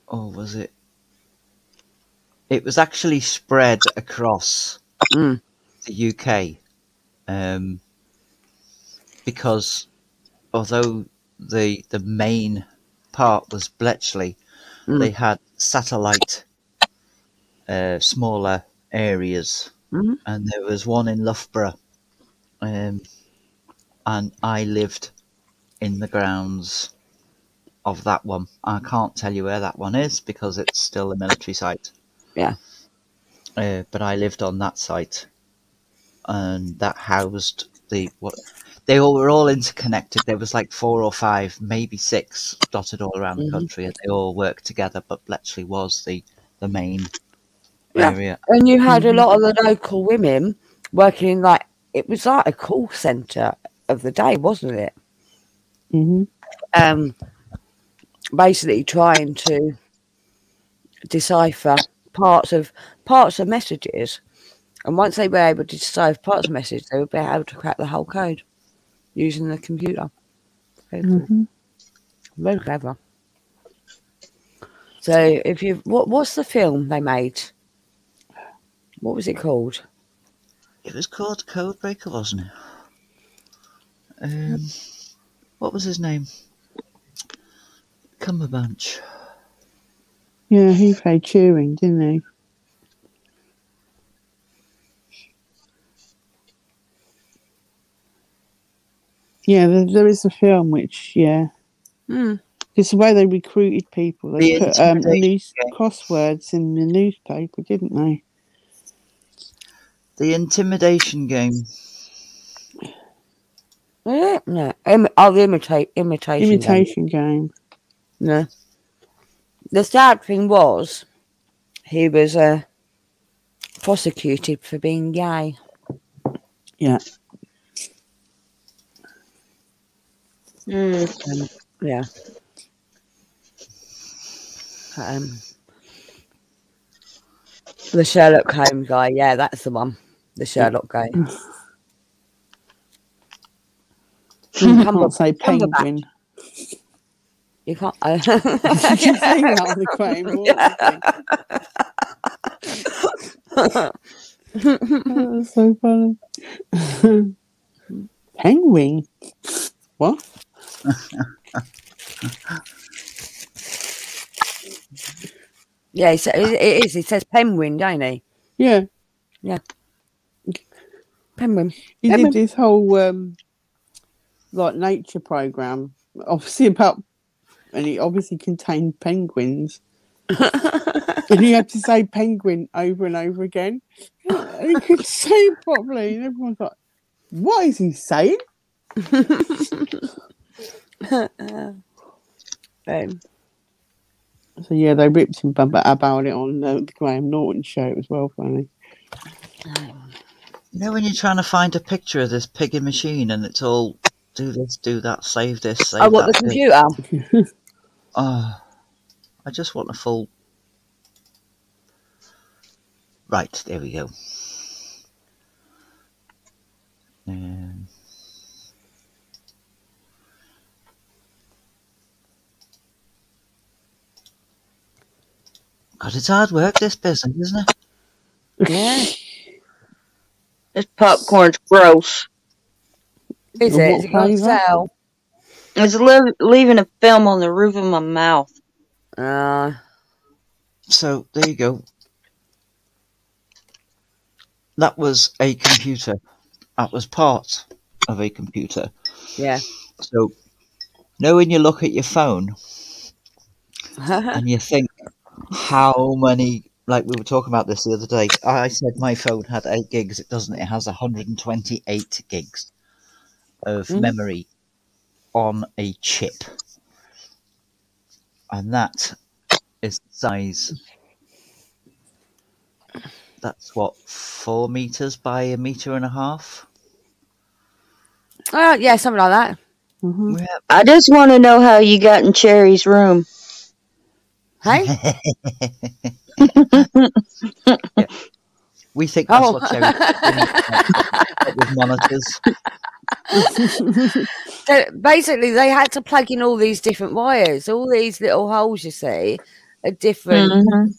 or was it it was actually spread across Mm. the UK um, because although the the main part was Bletchley Mm. they had satellite uh, smaller areas Mhm. and there was one in Loughborough um, and I lived in the grounds of that one I can't tell you where that one is because it's still a military site Yeah. uh, but I lived on that site, and that housed the what they all were all interconnected. There was like four or five, maybe six, dotted all around the Mhm. country, and they all worked together. But Bletchley was the the main Yeah. area. And you had a lot of the local women working in like it was like a call centre of the day, wasn't it? hmm Um, basically trying to decipher parts of parts of messages, and once they were able to decipher parts of messages, they would be able to crack the whole code using the computer. Very cool. hmm Very clever. So, if you what what's the film they made? What was it called? It was called Codebreaker, wasn't it? Um, what was his name? Cumberbatch. Yeah, he played Turing, didn't he? Yeah, there, there is a film which, yeah, Hmm. it's the way they recruited people. They The put um, news Game. crosswords in the newspaper, didn't they? The Intimidation Game. Yeah, no. Im- oh, the imitate imitation. game. Imitation game. No. The sad thing was, he was uh, prosecuted for being gay. Yeah. Mm. Um, yeah. Um, the Sherlock Holmes guy. Yeah, that's the one. The Sherlock guy. You Cumber- can't say penguin. You can't. Uh, you say that on the Graham Norton thing? That's so funny. Penguin? What? yeah, he sa- it it is. He says penguin, don't he? Yeah, Yeah. Penguin. he Penguin. did this whole um, like nature program, obviously about, and it obviously contained penguins, and he had to say penguin over and over again. He could say it properly, and everyone's like, "What is he saying?" Um, So yeah, they ripped him ab- about it on uh, the Graham Norton show. It was well funny. You know when you're trying to find a picture of this piggy machine and it's all do this, do that, save this, save oh, what the that. thing. computer? Oh, I just want a full. Right, there we go. Um, God, it's hard work, this business, isn't it? Yeah. This popcorn's gross. Is it? Is it going to sell? It's li- leaving a film on the roof of my mouth. Uh, So, there you go. That was a computer. That was part of a computer. yeah. So, know when you look at your phone and you think how many like we were talking about this the other day i said my phone had 8 gigs it doesn't it has 128 gigs of Mm. memory on a chip and that is the size that's what four meters by a meter and a half oh, yeah, something like that. Mhm. Yeah. I just want to know how you got in Cherry's room. Hey? we think that's Oh. what Cherry with monitors So basically, they had to plug in all these different wires, all these little holes you see are different. Mhm.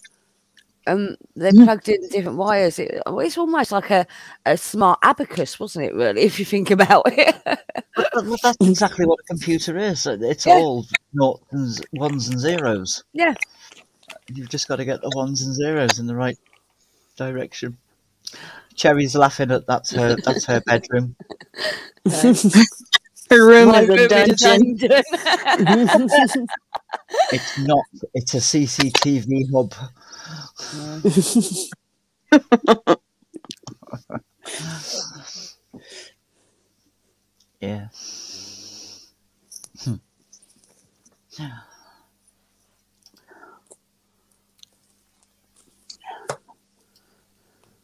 Um, they plugged in different wires. It, it's almost like a, a smart abacus, wasn't it? Really, if you think about it. But, but that's exactly what a computer is. It's Yeah. all noughts and ones and zeros. Yeah. You've just got to get the ones and zeros in the right direction. Cherry's laughing at that's her that's her bedroom. Her room My is a dungeon. dungeon. It's not. It's a CCTV hub. Yeah.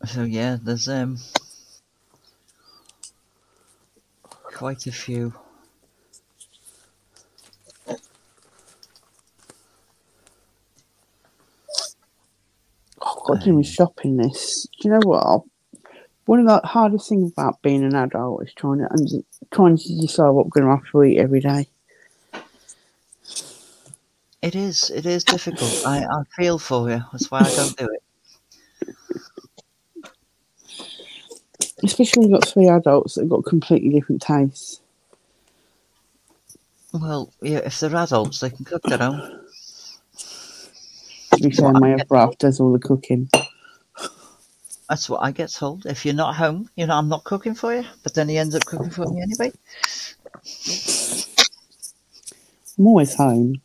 So yeah, there's um quite a few. Oh, to do my shopping this. Do you know what? One of the hardest things about being an adult is trying to und- trying to decide what we're going to have to eat every day. It is. It is difficult. I, I feel for you. That's why I don't do it. Especially when you've got three adults that have got completely different tastes. Well, yeah. If they're adults, they can cook their own. To be fair, my other half does all the cooking. That's what I get told. If you're not home, you know, I'm not cooking for you. But then he ends up cooking for me anyway. I'm always home.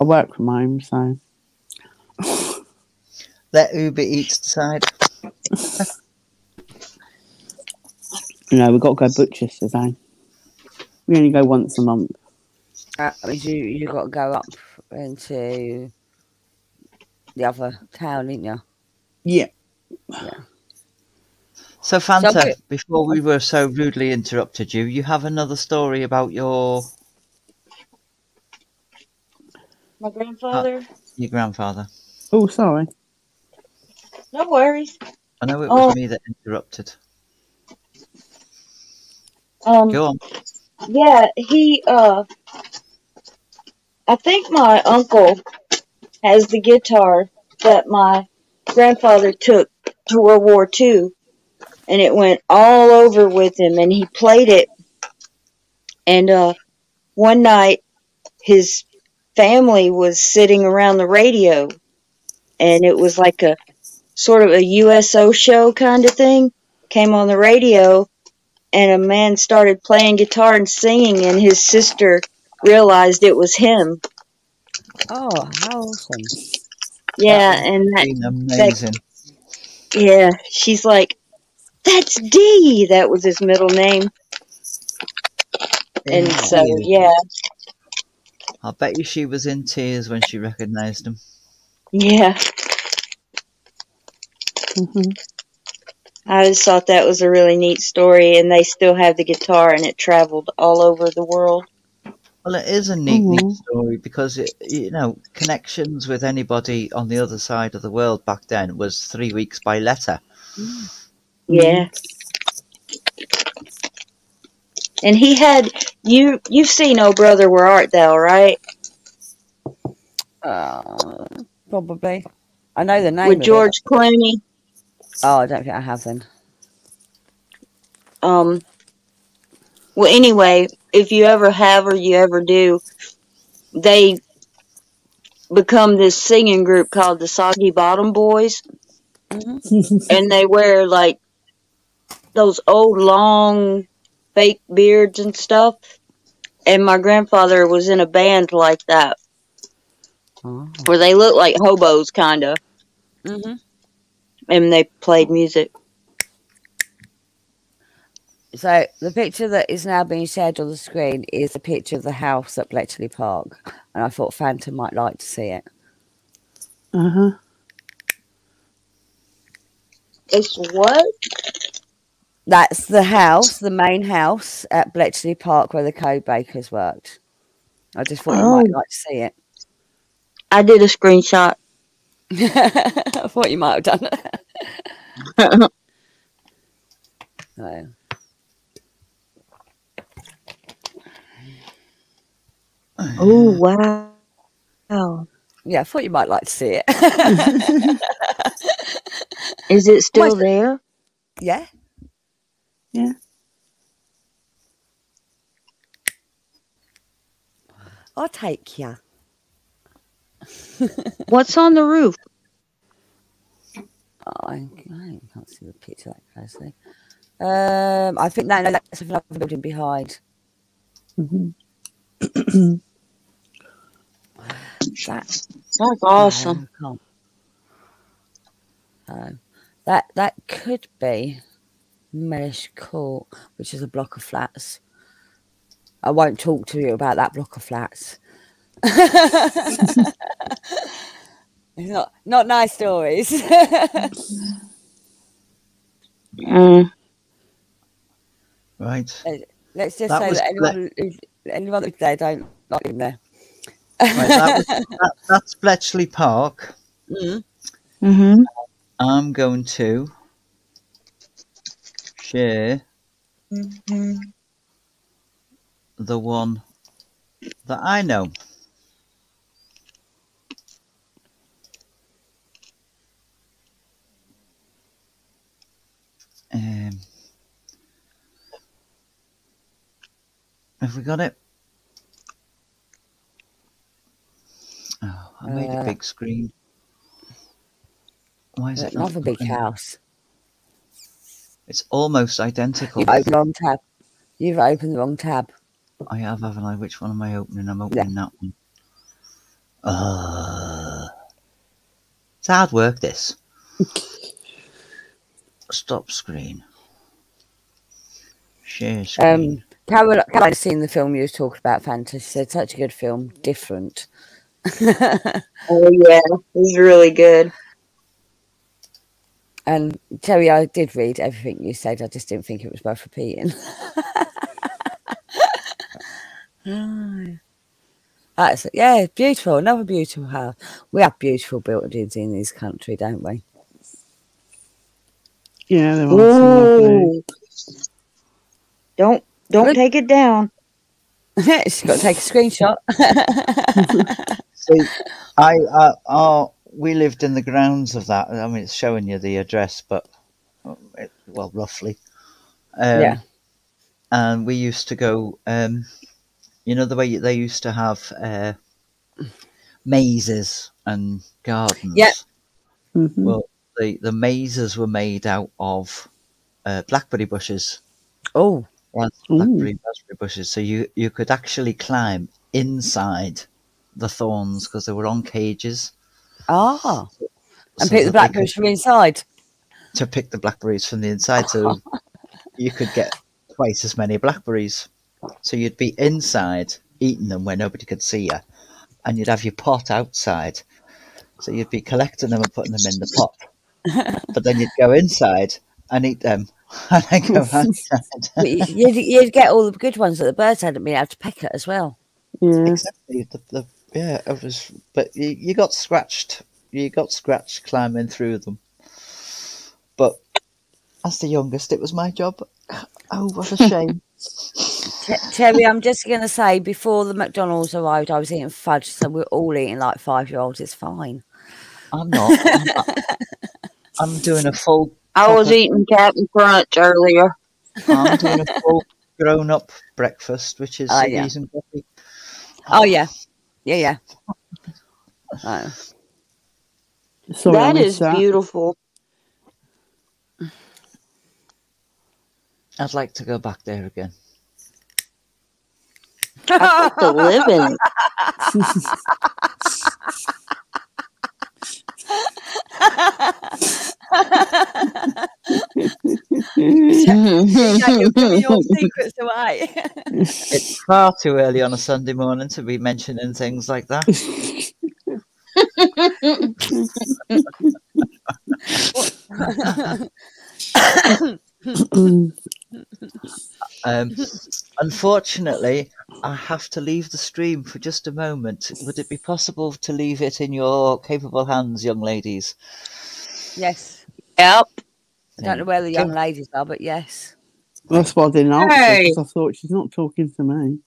I work from home, so Let Uber Eats decide. You know we've got to go butchers today. We only go once a month. That means you you got to go up into the other town, didn't you? Yeah. yeah. So Fanta, So- before we were so rudely interrupted you, you have another story about your My grandfather? Uh, your grandfather. Oh, sorry. No worries. I know it was Oh. me that interrupted. Um, Go on. yeah, he, uh, I think my uncle has the guitar that my grandfather took to World War II, and it went all over with him, and he played it. And, uh, one night, his family was sitting around the radio, and it was like a sort of a USO show kind of thing. Came on the radio, and a man started playing guitar and singing, and his sister realized it was him. Oh, how awesome! Yeah, That and that, Been amazing. yeah, she's like, "That's D." That was his middle name, and so yeah, I bet you she was in tears when she recognised him. yeah. hmm I just thought that was a really neat story, and they still have the guitar, and it traveled all over the world. Well, it is a neat, neat Mhm. story because it, you know, connections with anybody on the other side of the world back then was three weeks by letter. Yeah. And he had you. You've seen "Oh Brother, Where Art Thou," right? Uh, probably. I know the name With of it. George Clooney. Oh, I don't think I have then. Um. Well, anyway, if you ever have or you ever do, they become this singing group called the Soggy Bottom Boys, hmm and they wear like those old long fake beards and stuff. And my grandfather was in a band like that, Oh. where they look like hobos, kind of, hmm and they played music. So the picture that is now being shared on the screen is a picture of the house at Bletchley Park, and I thought Fanta might like to see it. Uh-huh. It's what? That's the house, the main house at Bletchley Park where the code bakers worked. I just thought you might Oh. like to see it. I did a screenshot. I thought you might have done it. Oh, so, oh wow! Wow. yeah, I thought you might like to see it. Is it still there? yeah. Yeah. I'll take you. What's on the roof? Oh, I, I can't see the picture that closely. Um, I think no, no, that's another building behind. Mhm. That That's awesome. No, I That that could be Mellish Court, which is a block of flats. I won't talk to you about that block of flats. It's not not nice stories. Mm. Right. Let's just That say was that anyone who anyone who's there don't like him there. right that was, that, that's Bletchley Park. Mm. Mm-hmm. I'm going to share the one that I know. Um, have we got it? Oh, I made a Uh, big screen. Why is it not? Another big house. It's almost identical. You've opened the wrong tab. You've opened the wrong tab. I have, haven't I? Which one am I opening? I'm opening that one. Uh, it's hard work, this. Stop screen. Share screen. Um, Carol, Caroline's seen the film you was talking about, Fantasy. She said such a good film, different. Oh yeah, he's really good. And Terry, I did read everything you said. I just didn't think it was worth repeating. That's yeah, beautiful. Another beautiful house. We have beautiful buildings in this country, don't we? Yeah, there are some Don't don't Good. take it down. She's got to take a screenshot. See, I, uh, oh, we lived in the grounds of that. I mean, it's showing you the address, but uh, it, well, roughly. Um, Yeah. And we used to go. Um, you know the way they used to have uh, mazes and gardens. Yeah. Mhm. Well, the the mazes were made out of uh, blackberry bushes. oh, blackberry raspberry bushes. So you you could actually climb inside the thorns because they were on cages. ah, and so pick the blackberries from inside. to pick the blackberries from the inside, so you could get twice as many blackberries. So you'd be inside eating them where nobody could see you, and you'd have your pot outside. So you'd be collecting them and putting them in the pot, but then you'd go inside and eat them, and then go outside. You- you'd, you'd get all the good ones that the birds hadn't been able to peck at as well. Yeah. exactly. The, the, yeah, it was. But you, you got scratched. You got scratched climbing through them. But as the youngest, it was my job. Oh, what a shame. Terry, I'm just going to say before the McDonald's arrived, I was eating fudge, so we're all eating like five year olds. It's fine. I'm not. I'm, not. I'm doing a full. I was proper- eating Captain Crunch earlier. I'm doing a full grown-up breakfast, which is Oh, yeah. and coffee. Oh, yeah. Yeah, yeah. Oh. Sorry, I that missed is that. beautiful. I'd like to go back there again. I put the live in it. You're giving your secrets away. It's far too early on a Sunday morning to be mentioning things like that. Um, unfortunately, I have to leave the stream for just a moment. Would it be possible to leave it in your capable hands, young ladies? yes. Yep. I don't know where the young ladies are, but yes. That's why I didn't answer Hey. because I thought she's not talking to me.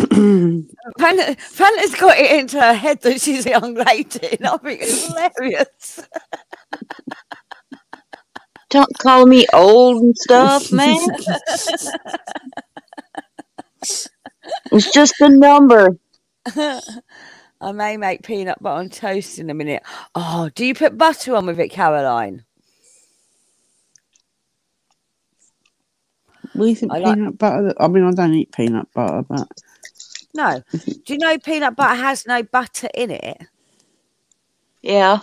Fran- Fran's got it into her head that she's a young lady, and I think it's hilarious. Don't call me old and stuff, man. it's just a number. I may make peanut butter on toast in a minute. Oh, do you put butter on with it, Caroline? We think I like- peanut butter. I mean, I don't eat peanut butter, but No. Do you know peanut butter has no butter in it? Yeah.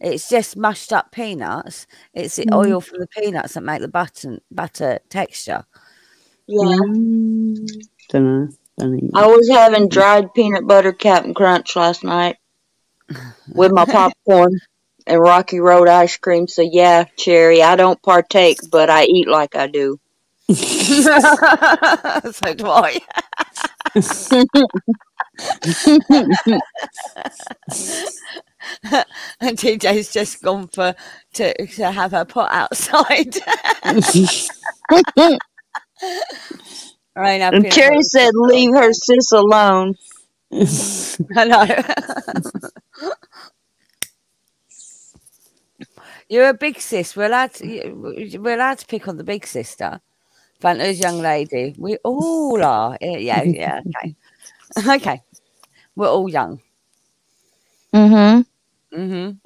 It's just mushed up peanuts. It's the Mm. oil from the peanuts that make the butter butter texture. Yeah. Mm, don't know. I was having dried peanut butter Captain Crunch last night with my popcorn and Rocky Road ice cream. So yeah, Cherry, I don't partake, but I eat like I do. so do I. and TJ's just gone for to, to have her pot outside. I ain't having And peanut Cherry butter. said, "Leave her sis alone." I know. You're a big sis. We're allowed to, we're allowed to pick on the big sister. Fanta's young lady. We all are. Yeah, yeah, okay. Okay. We're all young. Mm-hmm. Mm-hmm.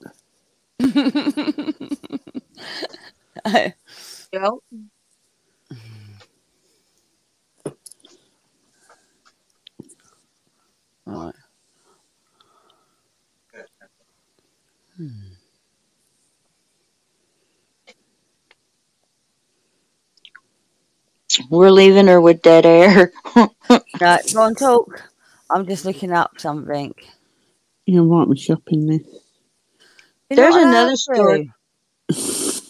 Yep. All right. Hmm. We're leaving her with dead air. No, go on, talk. I'm just looking up something. you might be shopping this. There's another story. to.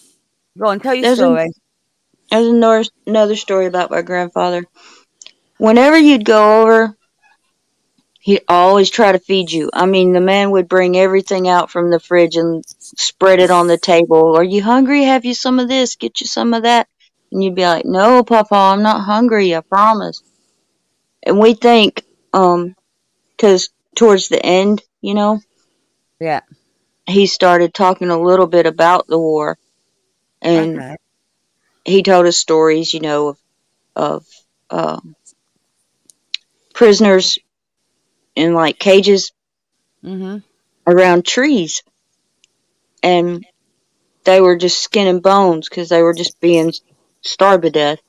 Go on, tell your There's an- story. There's another another story about my grandfather. Whenever you'd go over, he'd always try to feed you. I mean, the man would bring everything out from the fridge and spread it on the table. Are you hungry? Have you some of this? Get you some of that. And you'd be like, No, Papa, I'm not hungry. I promise. And we think, um, because towards the end, you know, Yeah. he started talking a little bit about the war, and Okay. he told us stories, you know, of, of um, prisoners in like cages Mm-hmm. around trees, and they were just skin and bones because they were just being starved to death.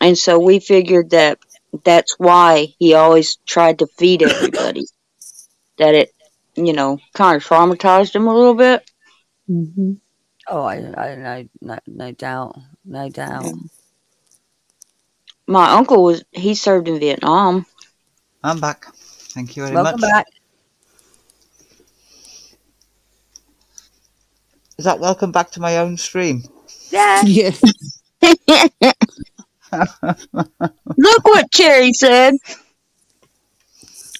And so we figured that that's why he always tried to feed everybody. that it, you know, kind of traumatized him a little bit. Mm-hmm. Oh, I, I no, no, no doubt, no doubt. My uncle was he served in Vietnam. I'm back. Thank you very Welcome much. back. Is that welcome back to my own stream? Yeah. Yeah. Look what Cherry said.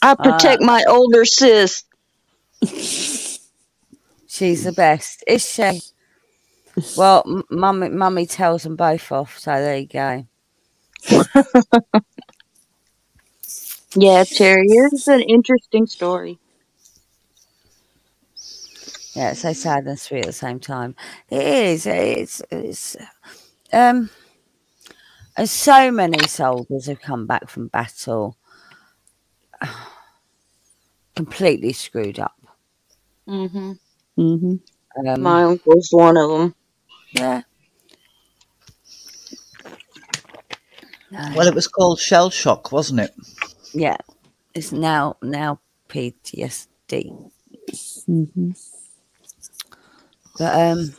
I uh, protect my older sis. She's the best, is she? Well, m- mummy, mummy tells them both off, so there you go. Yeah, Cherry, it's an interesting story. Yeah, so sad and sweet at the same time. It is. It's. It's. Um. And so many soldiers have come back from battle, completely screwed up. Mm-hmm. Mm-hmm. Um, My uncle's one of them. yeah. Well, it was called shell shock, wasn't it? Yeah, it's now now PTSD. Mm-hmm. But um,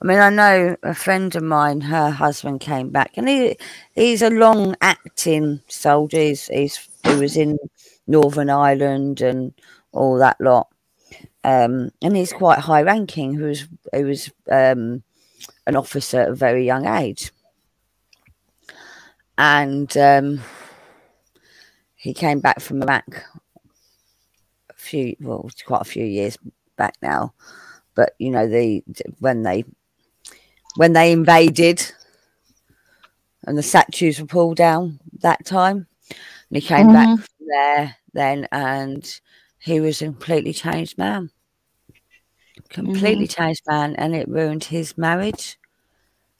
I mean, I know a friend of mine. Her husband came back, and he he's a long acting soldier. He's, he's he was in Northern Ireland and all that lot. Um, and he's quite high ranking. Who was he was um an officer at a very young age, and um, he came back from Iraq a few well, quite a few years back now. But you know the when they when they invaded and the statues were pulled down that time and he came back from there then and he was a completely changed man. Completely changed man and it ruined his marriage.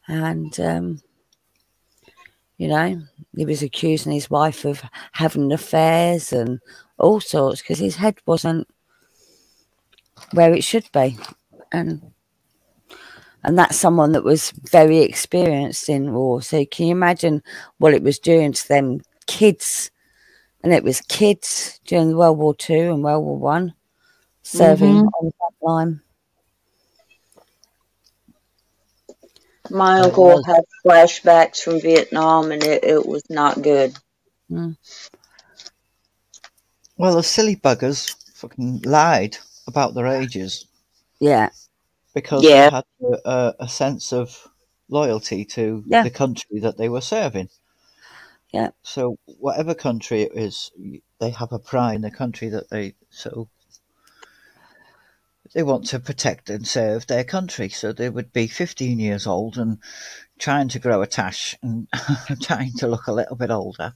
And um you know he was accusing his wife of having affairs and all sorts because his head wasn't where it should be and and that's someone that was very experienced in war so can you imagine what it was doing to them kids and it was kids during world war two and world war one serving Mhm. on the front line. My uncle well. had flashbacks from Vietnam, and it, it was not good. Mm. Well, the silly buggers fucking lied about their ages Yeah, because Yeah. they had a, a, a sense of loyalty to Yeah. the country that they were serving. Yeah. So whatever country it is, they have a pride in the country that they so they want to protect and serve their country. So they would be 15 years old and trying to grow a tash and trying to look a little bit older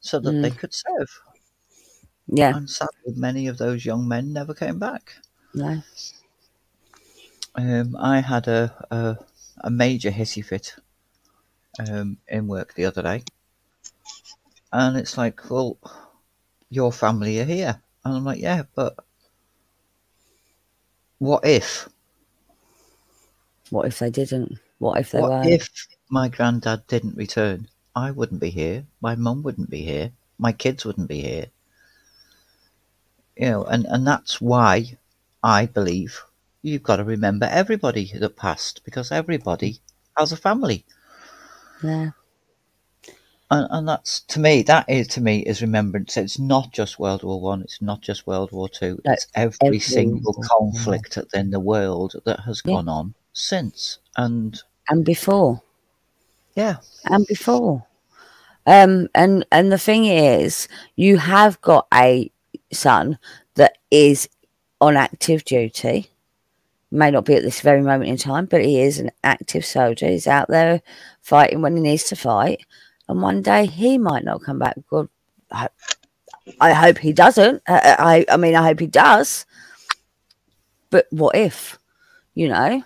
so that they could serve. yeah, And sadly, many of those young men never came back. no, Um, I had a, a a major hissy fit um, in work the other day, and it's like, well, your family are here, and I'm like, yeah, but what if? What if they didn't? What if they What weren't? if my granddad didn't return? I wouldn't be here. My mum wouldn't be here. My kids wouldn't be here. You know, and, and that's why I believe you've got to remember everybody that passed because everybody has a family. Yeah, And, and that's to me, that is to me is remembrance. It's not just World War One. It's not just World War Two. It's every, every single conflict in the world that has Yeah. gone on since. And and before. yeah, and before. Um, and and the thing is, you have got a son that is on active duty. May not be at this very moment in time, but he is an active soldier. He's out there fighting when he needs to fight, and one day he might not come back. Good, I, I hope he doesn't. I, I, I mean, I hope he does. But what if, you know?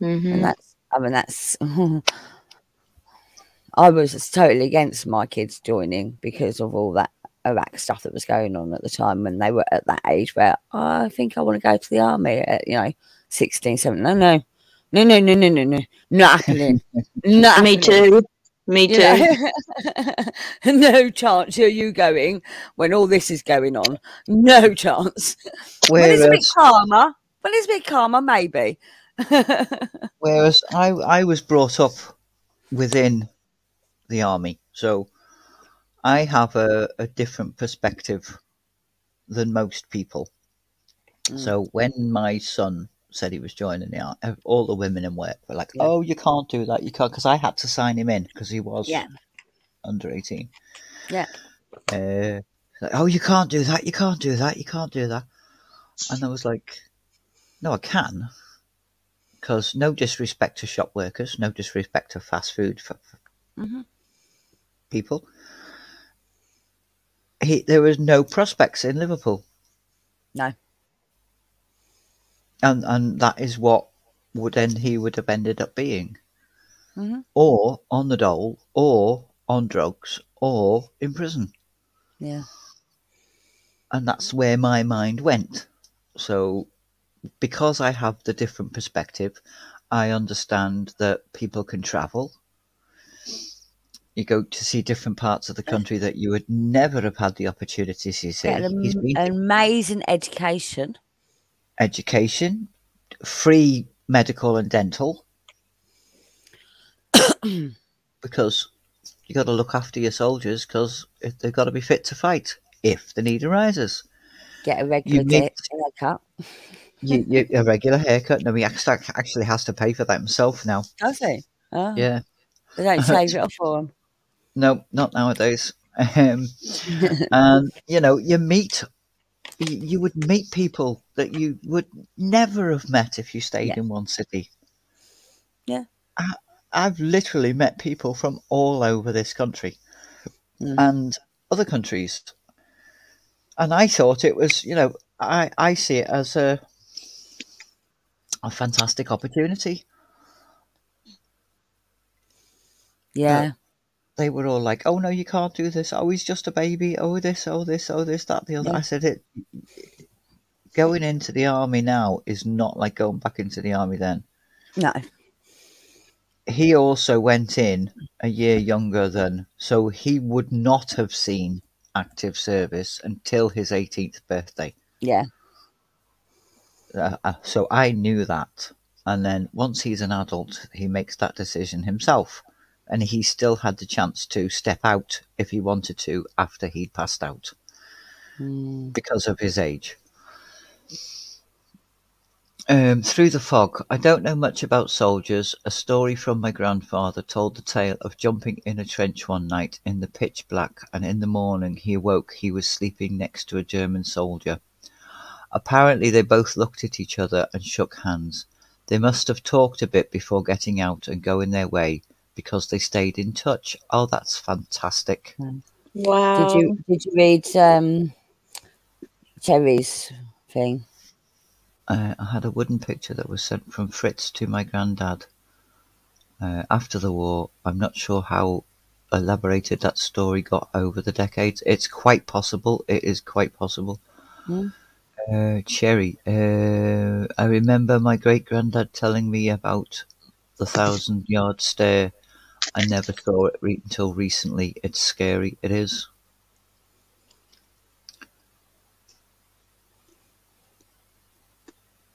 Mm -hmm. And mm-hmm. that's, I mean, that's. I was totally against my kids joining because of all that Iraq stuff that was going on at the time when they were at that age where oh, I think I want to go to the army at, you know, 16, 17. No, no. No, no, no, no, no, no. Not happening. Not Me too. Me You too. know? no chance are you going when all this is going on no chance when it's a bit whereas calmer when it's a bit calmer maybe Whereas I, I was brought up within the army, so I have a, a different perspective than most people. Mm. So when my son said he was joining the army, all the women in work were like, Yeah. "Oh, you can't do that. You can't," because I had to sign him in because he was Yeah. under eighteen. Yeah. Uh, like, oh, you can't do that. You can't do that. You can't do that. And I was like, "No, I can." because no disrespect to shop workers, no disrespect to fast food f- f- Mhm. people. He, there was no prospects in Liverpool. No. And and that is what would then he would have ended up being, Mhm. or on the dole, or on drugs, or in prison, yeah and that's where my mind went. So, because I have the different perspective, I understand that people can travel. You go to see different parts of the country that you would never have had the opportunity to see. Get an, He's been an amazing education. Education, free medical and dental, because you got to look after your soldiers because they've got to be fit to fight if the need arises. Get a regular need- haircut. You, you, a regular haircut. No, he actually has to pay for that himself now. Does he? Oh, Yeah. They don't shave it off for him. No, not nowadays. Um, and you know, you meet, you, would meet people that you would never have met if you stayed Yeah. in one city. Yeah. I, I've literally met people from all over this country Mm. and other countries, and I thought it was, you know, I I see it as a a fantastic opportunity. Yeah. They were all like, "Oh no, you can't do this. Oh, he's just a baby. Oh this, oh this, oh this, that, the other." Yeah. I said, "It going into the army now is not like going back into the army then." No. He also went in a year younger than, so he would not have seen active service until his 18th birthday. Yeah. uh, uh, so I knew that. And then once he's an adult, he makes that decision himself. And he still had the chance to step out if he wanted to after he'd passed out Mm. because of his age. Um, through the fog. I don't know much about soldiers. A story from my grandfather told the tale of jumping in a trench one night in the pitch black, and in the morning he awoke. He was sleeping next to a German soldier. Apparently, they both looked at each other and shook hands. They must have talked a bit before getting out and going their way because they stayed in touch. Oh, that's fantastic. Wow. Did you did you read um, Terry's thing? Uh, I had a wooden picture that was sent from Fritz to my granddad uh, after the war. I'm not sure how elaborated that story got over the decades. It's quite possible. It is quite possible. Hmm. Uh, Cherry, uh, I remember my great granddad telling me about the thousand yard stare. I never saw it re- until recently. It's scary. It is.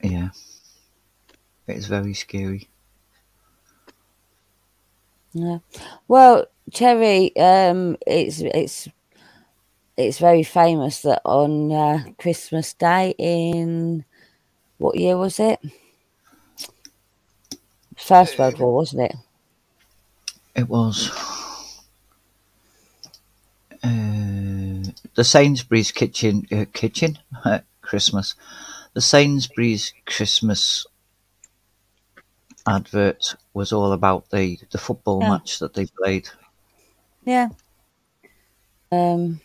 Yeah. It's very scary. Yeah. Well, Cherry, um, it's it's it's very famous that on uh, Christmas Day in what year was it? First World War, wasn't it? It was uh, the Sainsbury's kitchen uh, kitchen Christmas. The Sainsbury's Christmas advert was all about the the football Yeah. match that they played. Yeah. Um,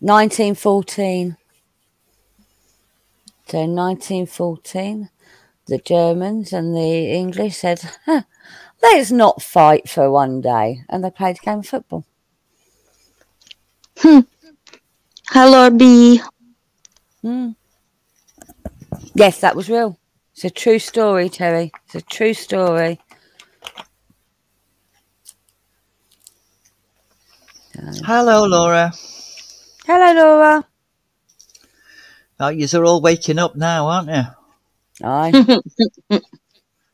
1914. So 1914, the Germans and the English said, huh, let's not fight for one day. And they played a game of football. Hello, B. Mm. Yes, that was real. It's a true story, Terry. It's a true story. Hello, Laura. Hello, Laura. Oh, you are all waking up now, aren't you? Aye.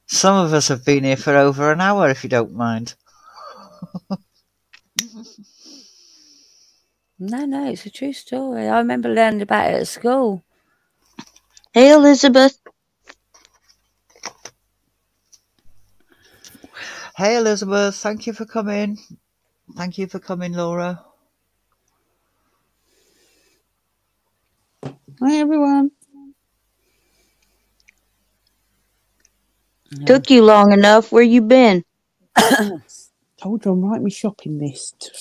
Some of us have been here for over an hour, if you don't mind. no, no, it's a true story. I remember learning about it at school. Hey, Elizabeth. Hey, Elizabeth. Thank you for coming. Thank you for coming, Laura. Hi, everyone. Took you long enough. Where you been? Hold on, write me shopping list.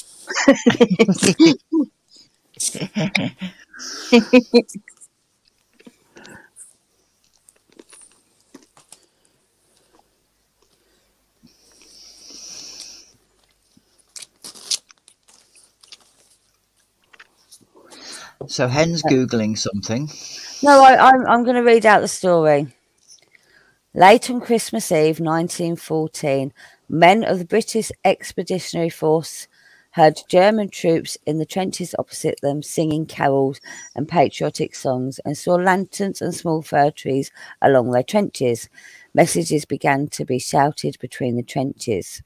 So, Hen's uh, Googling something. No, I, I'm, I'm going to read out the story. Late on Christmas Eve, 1914, men of the British Expeditionary Force heard German troops in the trenches opposite them singing carols and patriotic songs and saw lanterns and small fir trees along their trenches. Messages began to be shouted between the trenches.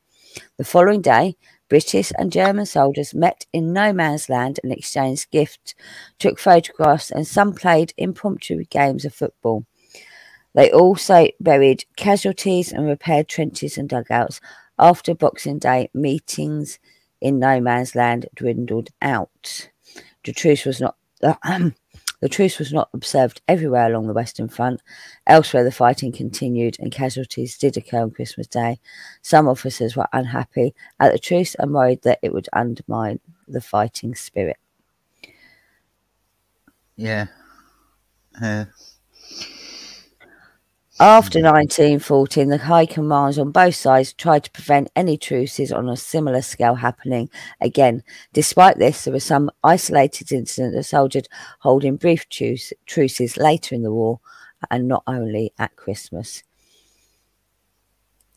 The following day, British and German soldiers met in no man's land and exchanged gifts, took photographs, and some played impromptu games of football. They also buried casualties and repaired trenches and dugouts. After Boxing Day, meetings in no man's land dwindled out. The truce was not the truce was not observed everywhere along the Western Front. Elsewhere, the fighting continued and casualties did occur on Christmas Day. Some officers were unhappy at the truce and worried that it would undermine the fighting spirit. Yeah. Uh, After 1914, the high commands on both sides tried to prevent any truces on a similar scale happening again. Despite this, there were some isolated incidents of soldiers holding brief truce, truces later in the war and not only at Christmas.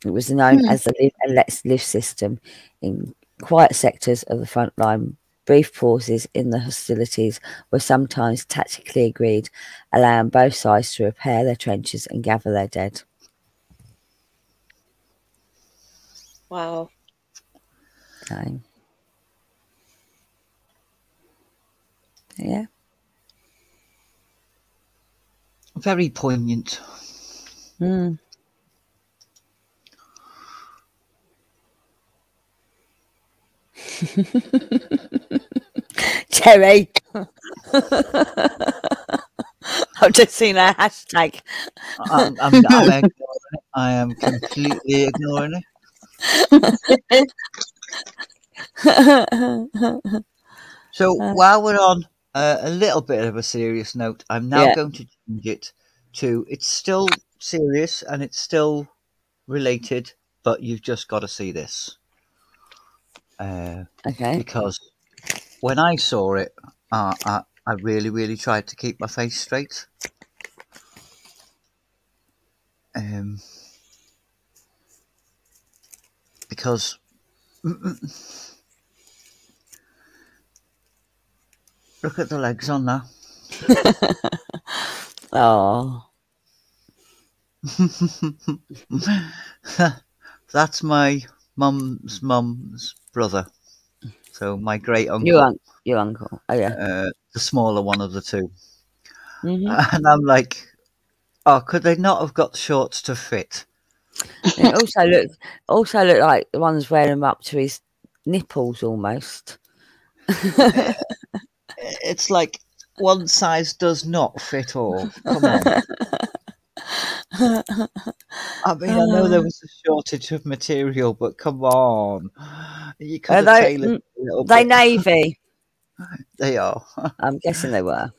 It was known Hmm. as the live and let's live system in quiet sectors of the frontline Brief pauses in the hostilities were sometimes tactically agreed, allowing both sides to repair their trenches and gather their dead. Wow. So, yeah. Very poignant. Mm. Terry. I've just seen a hashtag. I'm, I'm, I'm ignoring it. I am completely ignoring it. So Uh. while we're on uh, a little bit of a serious note, I'm now Yeah. going to change it to it's still serious and it's still related, but you've just got to see this. Uh, okay. because when I saw it, uh, I, I really, really tried to keep my face straight. Um, because look at the legs on that. Oh, That's my mum's mum's brother. So my great uncle, your, un- your uncle. Oh, yeah. uh, the smaller one of the two. hmm And I'm like, oh, could they not have got shorts to fit? It also looked also looked like the one's wearing them up to his nipples almost. It's like one size does not fit all. Come on. I mean, I know there uh. was a shortage of material, but come on. You could have they- tailored a little they navy. They are. I'm guessing they were.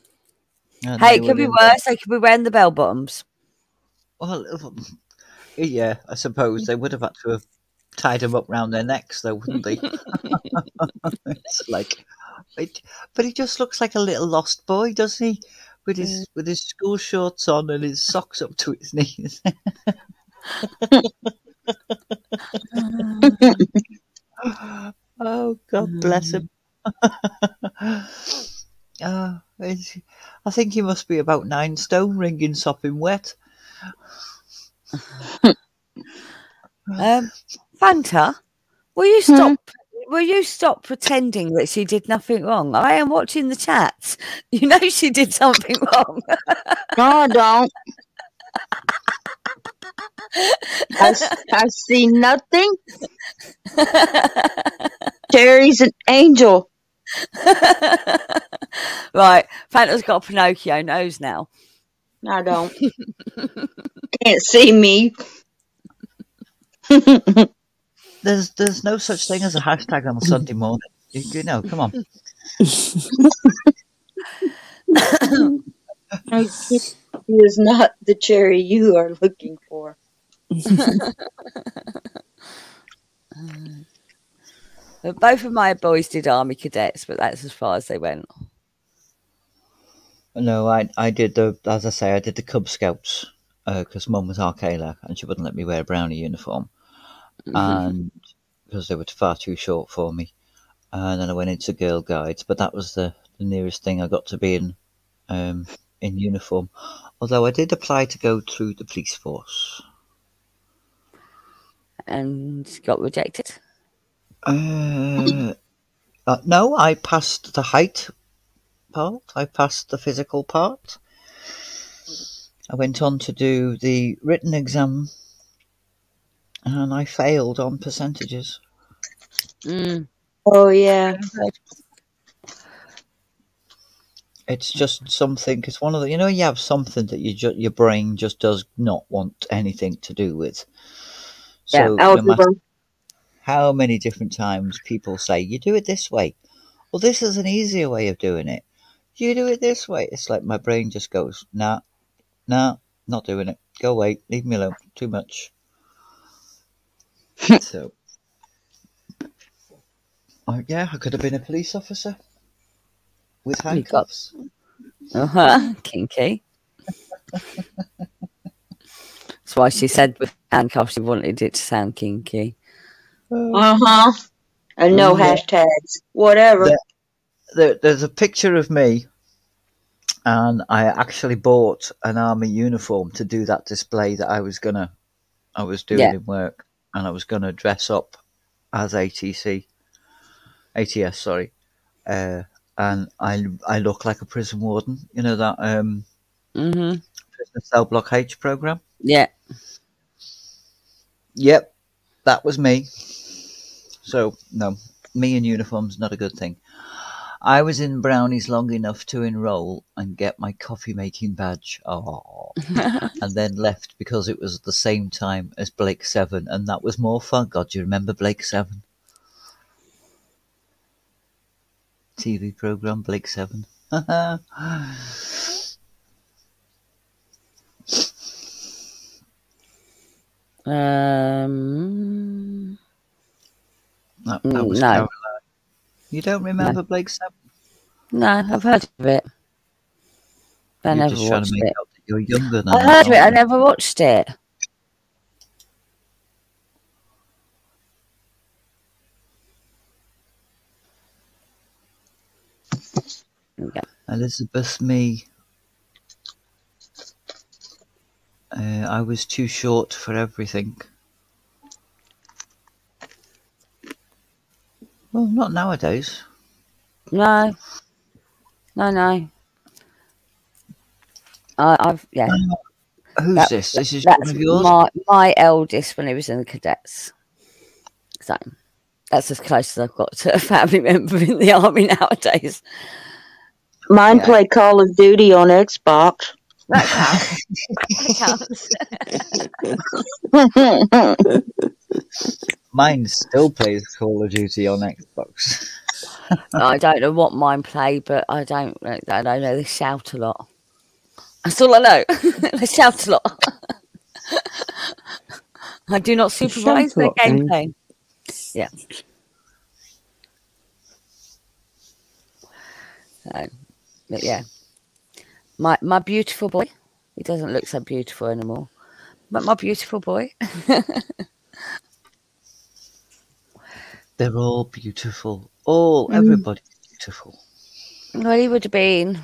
And Hey, it could be worse. They could be wearing the bell bottoms. Well, um, yeah, I suppose they would have had to have tied them up round their necks, though, wouldn't they? it's like, it, but he just looks like a little lost boy, doesn't he? With his with his school shorts on and his socks up to his knees. oh God bless him. uh, it's- I think he must be about nine stone, wringing sopping wet. Um, Fanta, will you stop? Will you stop pretending that she did nothing wrong? I am watching the chats. You know she did something wrong. No, I don't. I, I see nothing. Terry's an angel. right, Fanta's got a Pinocchio nose now. I don't. Can't see me. There's there's no such thing as a hashtag on a Sunday morning. You, you know, come on. He is not the cherry you are looking for. But both of my boys did army cadets, but that's as far as they went. No, I I did the as I say I did the Cub Scouts uh, because Mum was Akela and she wouldn't let me wear a brownie uniform, and because they were far too short for me. And then I went into Girl Guides, but that was the, the nearest thing I got to being um, in uniform. Although I did apply to go through the police force. and got rejected. Uh, uh, no, I passed the height part. I passed the physical part. I went on to do the written exam, and I failed on percentages. Mm. Oh yeah. It's just something. It's one of the you know you have something that you ju- your brain just does not want anything to do with. Yeah, So no Algebra. matter how many different times people say you do it this way, well, this is an easier way of doing it. You do it this way. It's like my brain just goes, nah, nah, not doing it. Go away, leave me alone. Too much. so, uh, yeah, I could have been a police officer with handcuffs. Uh-huh. Kinky. That's why she said with handcuffs she wanted it to sound kinky. Uh, Uh huh. And no Yeah. hashtags. Whatever. That- there, there's a picture of me, and I actually bought an army uniform to do that display that I was gonna, I was doing Yeah. in work, and I was gonna dress up as ATC, ATS, sorry, uh, and I I look like a prison warden. You know that um, hmm prisoner cell block H program. Yeah. Yep, that was me. So no, me in uniform's not a good thing. I was in Brownies long enough to enrol and get my coffee making badge. Oh, and then left because it was at the same time as Blake Seven, and that was more fun. God, do you remember Blake Seven? TV program Blake Seven. Um, That, that was no. You don't remember Blake Seven? no, I've heard of it. I never watched it. you're younger than I heard of it. I never watched it. Elizabeth Me. Uh, I was too short for everything. Well, not nowadays. No, no, no. I, I've yeah. Who's That- this? This is That's one of yours. my my eldest when he was in the cadets. So that's as close as I've got to a family member in the army nowadays. Mine Yeah. play Call of Duty on Xbox. That counts. that counts. Mine still plays Call of Duty on Xbox. I don't know what mine play, but I don't. I don't know. They shout a lot. That's all I know. they shout a lot. I do not supervise a their lot, gameplay. Yeah. So, but yeah, my my beautiful boy. He doesn't look so beautiful anymore, but my beautiful boy. They're all beautiful. All, Mm. everybody's beautiful. Well, he would have been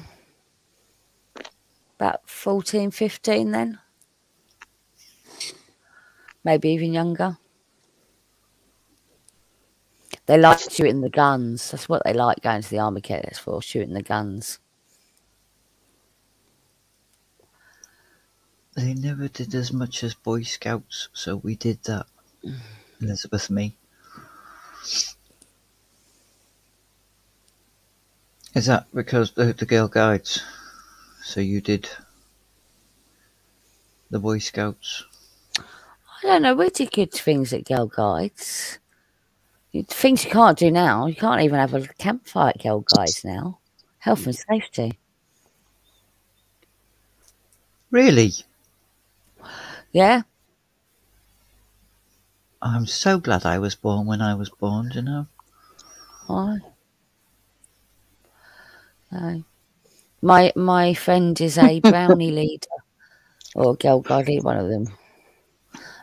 about 14, 15 then. Maybe even younger. They like shooting the guns. That's what they like going to the army cadets for, shooting the guns. They never did as much as Boy Scouts, so we did that. Elizabeth Me. Is that because the, the Girl Guides? So you did the Boy Scouts? I don't know, we did good things at Girl Guides. Things you can't do now. You can't even have a campfire at Girl Guides now. Health and safety. Really? Yeah. I'm so glad I was born when I was born, you know? Aye. Aye. My my friend is a brownie leader or girl guide one of them.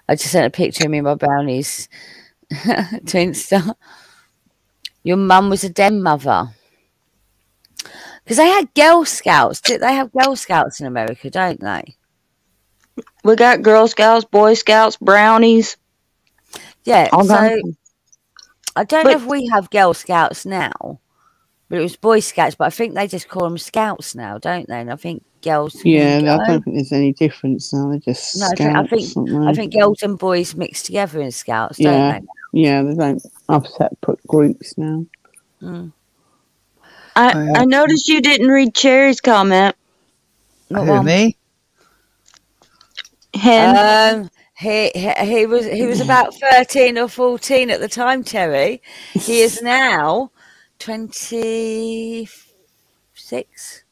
I just sent a picture of me and my brownies to Insta. Your mum was a den mother. Because they had Girl Scouts. They have Girl Scouts in America, don't they? We got Girl Scouts, Boy Scouts, Brownies. Yeah. All so kinds I don't know if we have Girl Scouts now, but it was Boy Scouts. But I think they just call them Scouts now, don't they? And I think girls. Yeah, go. I don't think there's any difference now. They're just No, I think- I think- I think girls and boys mix together in Scouts, Yeah. don't they? Yeah, they don't have separate groups now. Mm. I, yeah. I noticed you didn't read Cherry's comment. Who, me? Him. Um, he, he he was he was about thirteen or fourteen at the time. Terry, he is now twenty six.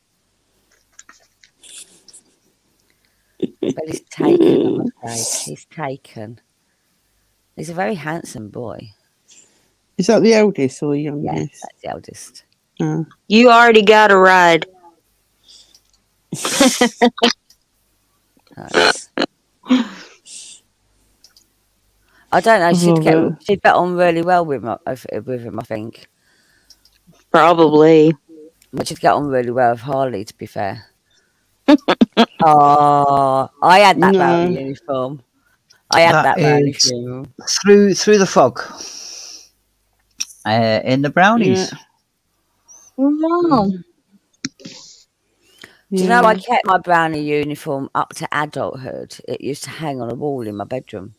But he's taken. I'm afraid he's taken. He's a very handsome boy. Is that the eldest or the Yeah, youngest? that's the eldest. Uh, you already got a ride. Nice. I don't know. She'd get she'd get on really well with him. I- with him. I think. Probably. But she'd get on really well with Harley, to be fair. oh, I had that No. brownie uniform. I had That that, brownie uniform. Through through the fog. Uh, in the brownies. Wow. Do you know I kept my brownie uniform up to adulthood? It used to hang on a wall in my bedroom.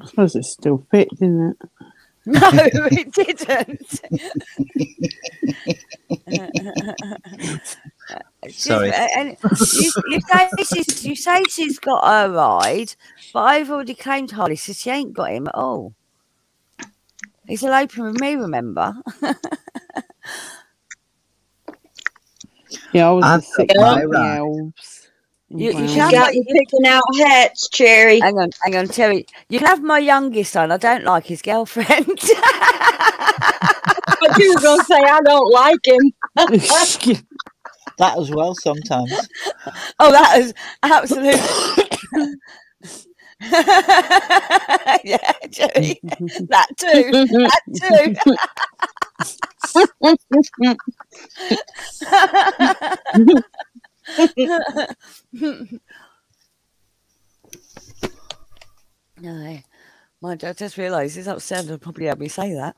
I suppose it still fit, didn't it? No, it didn't. She's- Sorry. Uh, and you, you, say she's, you say she's got a ride, but I've already claimed Harley, so she ain't got him at all. He's all open with me, remember? Yeah, I was I've the sick got my of the right. elves. You- you brownies. can't- Got you picking out hats, Cherry. hang on, hang on, Terry. You can have my youngest son. I don't like his girlfriend. But you were gonna say I don't like him. That as well sometimes. oh, that is absolutely. yeah, Jerry. That too. That too. No, my dad just realised he's upset and probably had me say that.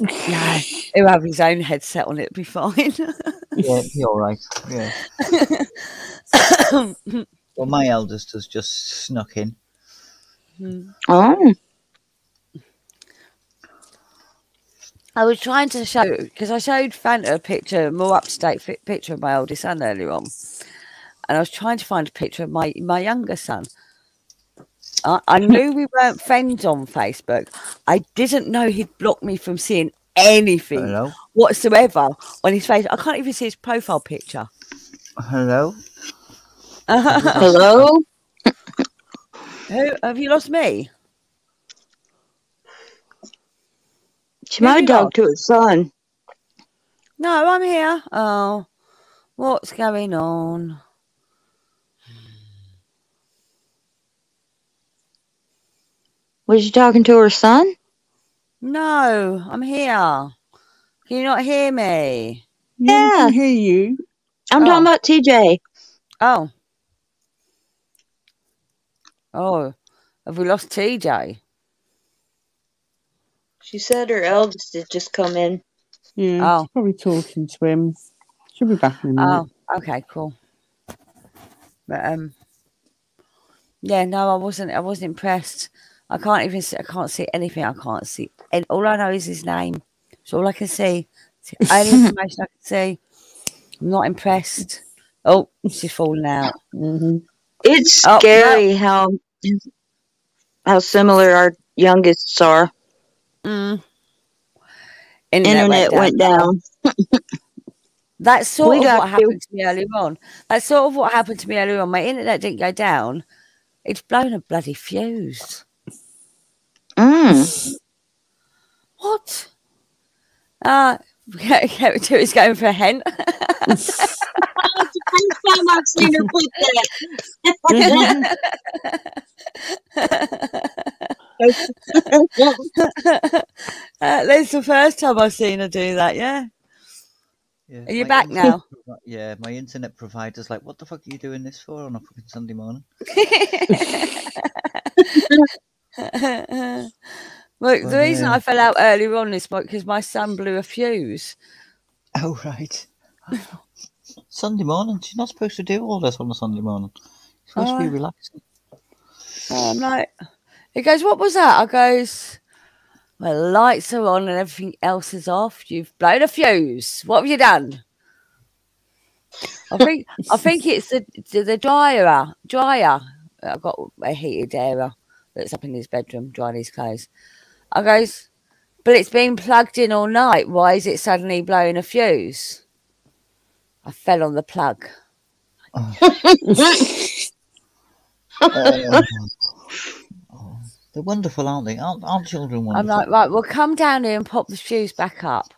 No, he'll have his own headset on, it'll be fine. Yeah, you're right. Yeah. Well, my eldest has just snuck in. Hmm. Oh, I was trying to show because I showed Fanta a picture, a more up to date picture of my oldest son earlier on, and I was trying to find a picture of my my younger son. I, I knew we weren't friends on Facebook. I didn't know he'd blocked me from seeing anything Hello. whatsoever on his face. I can't even see his profile picture. Hello. hello. Who have you lost me? She might you talk to her son. No, I'm here. Oh, what's going on? Was she talking to her son? No, I'm here. Can you not hear me? Yeah, I can hear you. I'm Oh. talking about TJ. Oh. Oh, have we lost TJ? She said her eldest had just come in. Yeah, Oh. she's probably talking to him. She'll be back in a minute. Oh, okay, cool. But um, yeah, no, I wasn't. I wasn't impressed. I can't even. See, I can't see anything. I can't see. And all I know is his name. It's all I can see. It's the only information I can see. I'm not impressed. Oh, she's falling out. hmm It's Oh, no. scary how how similar our youngest are. Mm. Internet went down. That's sort We of what happened to me earlier on. That's sort of what happened to me earlier on. My internet didn't go down. It's blown a bloody fuse. Mm. What? Ah, it's going for a hen. That's the first time I've seen her put that. Uh, that's the first time I've seen her do that. Yeah. Yeah. Are you back internet now? Yeah, my internet provider's like, "What the fuck are you doing this for on a fucking Sunday morning?" Look, Well, the reason yeah. I fell out earlier on is because my son blew a fuse. Oh right. Sunday morning. You're not supposed to do all this on a Sunday morning. You're supposed to be Oh. relaxing. I'm like, he goes, What was that? I goes, My lights are on and everything else is off. You've blown a fuse. What have you done? I think I think it's the the, the dryer dryer. I've got a heated area that's up in his bedroom drying his clothes. I goes, but it's been plugged in all night. Why is it suddenly blowing a fuse? I fell on the plug. Uh, oh, they're wonderful, aren't they? Aren't, aren't children I'm like, right, well, come down here and pop the shoes back up.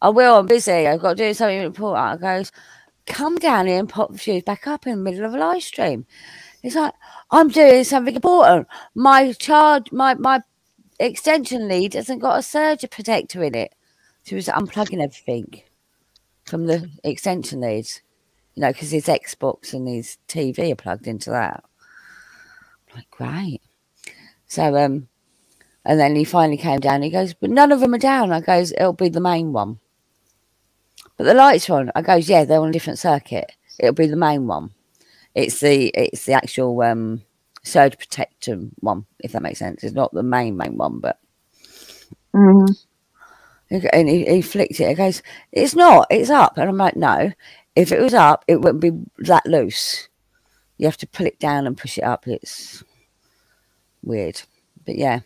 I will, I'm busy. I've got to do something important. I goes, come down here and pop the shoes back up in the middle of a live stream. It's like, I'm doing something important. My charge, my, my extension lead hasn't got a surge protector in it. She was unplugging everything. from the extension leads. You know, because his Xbox and his TV are plugged into that. I'm like, great. So, um, and then he finally came down. He goes, but none of them are down. I goes, it'll be the main one. But the lights are on. I goes, yeah, they're on a different circuit. It'll be the main one. It's the it's the actual um surge protector one, if that makes sense. It's not the main main one, but Mm-hmm. and he, he flicked it. He goes, It's not, it's up. And I'm like, No, if it was up, it wouldn't be that loose. You have to pull it down and push it up. It's weird. But yeah.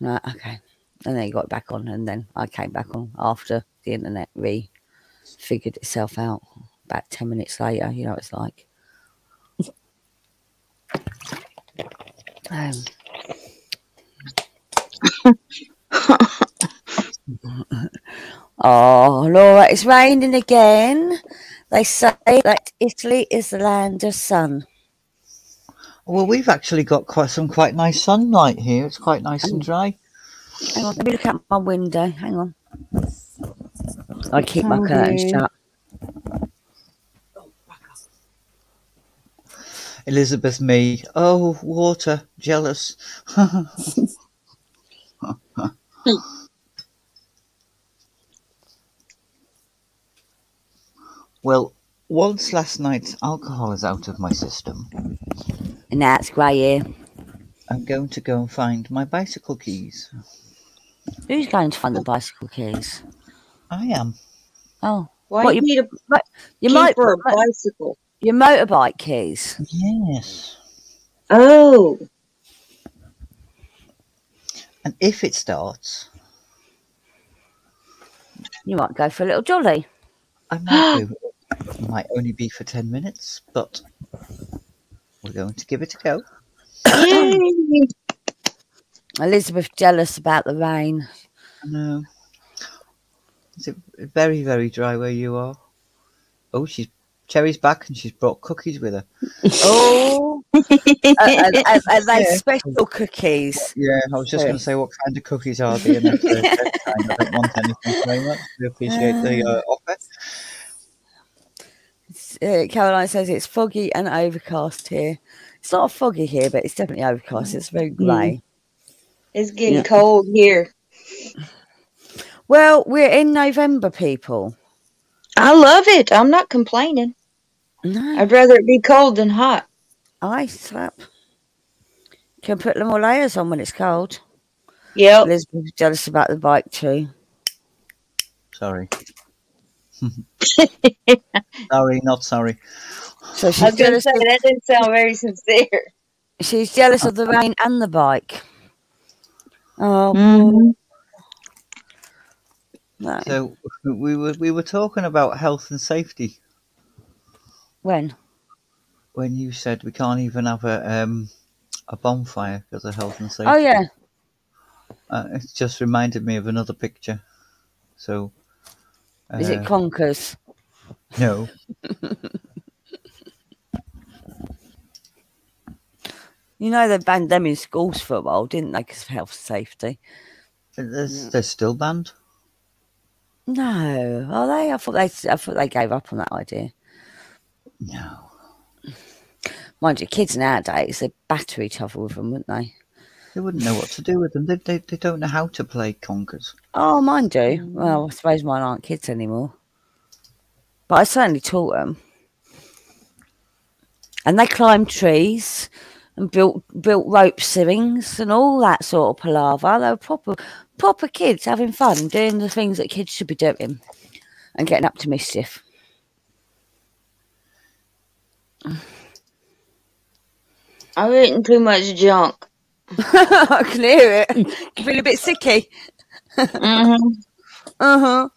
Right, okay. And then he got back on, and then I came back on after the internet re figured itself out about 10 minutes later. You know what it's like. Um, Oh, Laura, it's raining again. They say that Italy is the land of sun. Well, we've actually got quite some quite nice sunlight here. It's quite nice and dry. Hang on, let me look out my window. Hang on. I keep my Okay. curtains shut. Elizabeth Mee. Oh, water. Jealous. well, once last night's alcohol is out of my system, And now it's grey here. I'm going to go and find my bicycle keys. Who's going to find the bicycle keys? I am. Oh, Why What, you you- need a your, key mo- for a bicycle? your motorbike keys. Yes. Oh, And if it starts, You might go for a little jolly. I might do. It might only be for 10 minutes, but we're going to give it a go. yay! Elizabeth jealous about the rain. No. Is it very, very dry where you are? Oh, she's Cherry's back and she's brought cookies with her. Oh, are, are- are- are they Yeah. special cookies? Yeah, I was just going to say, what kind of cookies are they? And that's the. I don't want anything very much. We appreciate the uh, offer. Uh, Caroline says it's foggy and overcast here. It's not foggy here, but it's definitely overcast. It's very grey. It's getting Yeah. cold here. Well, we're in November, people. I love it. I'm not complaining. No, I'd rather it be cold than hot. I slap. Can put more layers on when it's cold. Yep. Elizabeth's jealous about the bike too. Sorry. sorry, not sorry. So I she's was going to jealous. say, Of, that didn't sound very sincere. she's jealous of the rain and the bike. Oh, Mhm. no. So we were we were talking about health and safety when? when you said we can't even have a um a bonfire because of health and safety. Oh yeah. Uh, it just reminded me of another picture. So. Is it uh, conkers? No. You know they banned them in schools for a while, didn't they? Because of health and safety. There's, they're still banned. No, are they? I thought they. I thought they gave up on that idea. No. Mind you, kids nowadays they batter each other with them, wouldn't they? They wouldn't know what to do with them. They, they, they don't know how to play conkers. Oh, mine do. Mm. Well, I suppose mine aren't kids anymore. But I certainly taught them. And they climbed trees and built built rope swings and all that sort of palaver. They were proper proper kids having fun, doing the things that kids should be doing and getting up to mischief. I've eaten too much junk. I can hear it. You feel a bit sicky. Hmm Uh huh.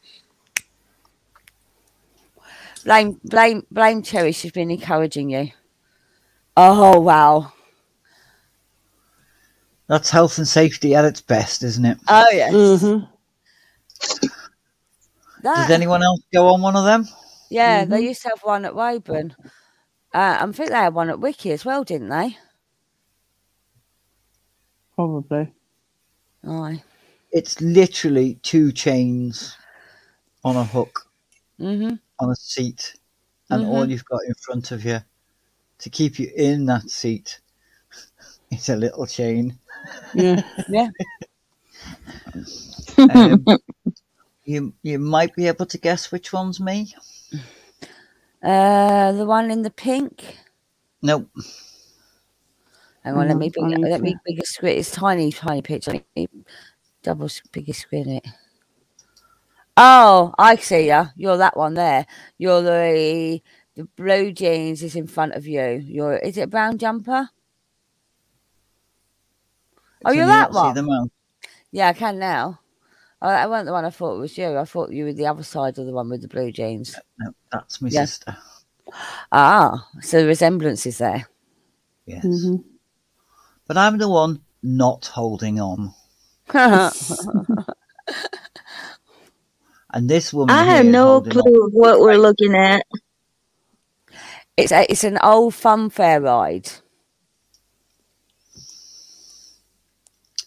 Blame, blame, blame Cherry. She's been encouraging you. Oh wow. That's health and safety at its best, isn't it? Oh yes. Mhm. That- Does anyone else go on one of them? yeah, they used to have one at Weyburn. Uh, I think they had one at Wiki as well, didn't they? Probably. Aye. It's literally two chains on a hook Mm-hmm. on a seat, and all you've got in front of you to keep you in that seat is a little chain. Yeah. Yeah. Um, you you might be able to guess which one's me. Uh, the one in the pink. Nope. Hang on, let me I big, need let me to- bigger screen. It's tiny, tiny picture. Let me double s- bigger screen it. Oh, I see ya. You're that one there. You're the the blue jeans is in front of you. You're is it a brown jumper? Oh, Can you're you that not see one. Yeah, I can now. Oh, that wasn't the one I thought it was you. I thought you were the other side of the one with the blue jeans. No, that's my Yeah. sister. Ah, so the resemblance is there. Yes. hmm But I'm the one not holding on. And this woman I have no clue on. what we're looking at. it's a, it's an old fun fair ride.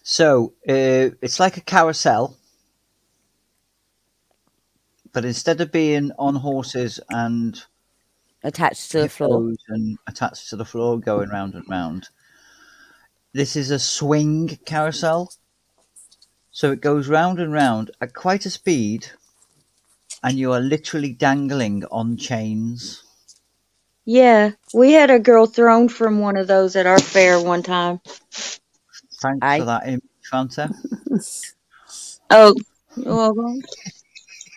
So uh, it's like a carousel, but instead of being on horses and attached to the floor. and attached to the floor, going round and round, this is a swing carousel. So it goes round and round at quite a speed, and you are literally dangling on chains. Yeah, we had a girl thrown from one of those at our fair one time. Thanks Aye. for that image, Fanta. Oh, you're welcome.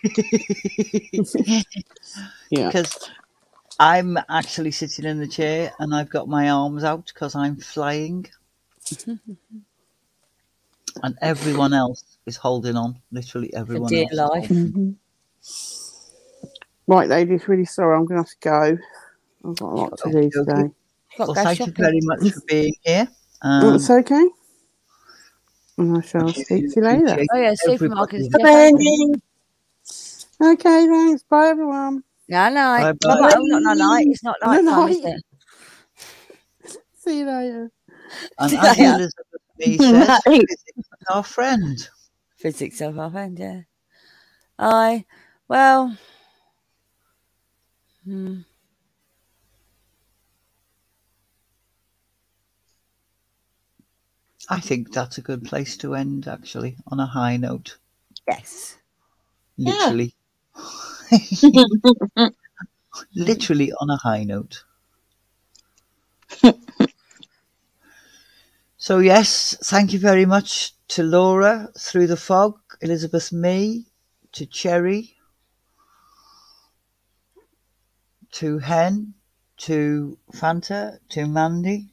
Yeah. because I'm actually sitting in the chair and I've got my arms out because I'm flying, and everyone else is holding on. Literally For everyone dear else. life. holding- hmm Right, ladies, really sorry. I'm going to have to go. I've got a lot to do today. Well, to go thank you very much for being here. Oh, Um, it's okay. And I shall speak to you later. Oh yeah, everybody. supermarkets. Jeff open. Okay, thanks. Bye, everyone. No, no, Bye no, bye. no, not no night. It's not No night time, is night. it? See you later. And as Elizabeth says, Right. physics is our friend. Physics of our friend, yeah. I well. Hmm. I think that's a good place to end, actually, on a high note. Yes. Literally. Literally on a high note. so, yes, thank you very much to Laura through the fog, Elizabeth Mee, to Cherry, to Hen, to Fanta, to Mandy.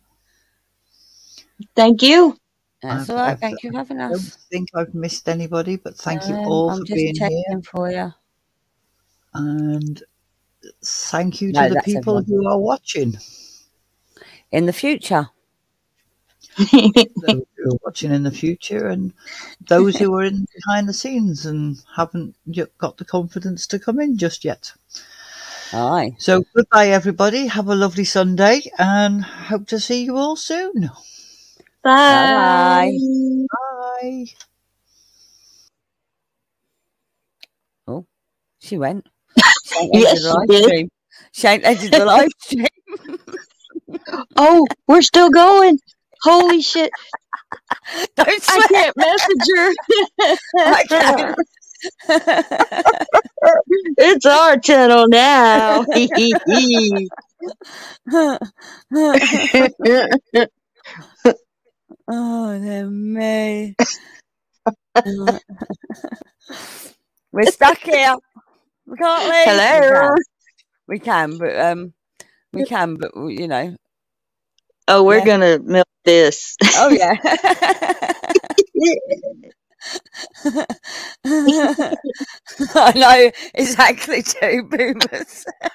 Thank you. That's I've- all right. Thank you for having us. I don't think I've missed anybody, but thank you Um, all I'm for just being checking here. for you. And thank you to the people everyone. who are watching. In the future. those who are watching in the future and those who are in behind the scenes and haven't yet got the confidence to come in just yet. Aye. So goodbye everybody. Have a lovely Sunday and hope to see you all soon. Bye. Bye. Oh, she went. She ain't Yes, the she live did. stream. She ended the live stream. Oh, we're still going. Holy shit. Don't I swear. can't message her. I it's our channel now. oh, they're me. We're stuck here. We can't leave. Hello. We can, we can but um, we can, but you know. Oh, we're Yeah. gonna milk this. Oh yeah. I know exactly two boomers.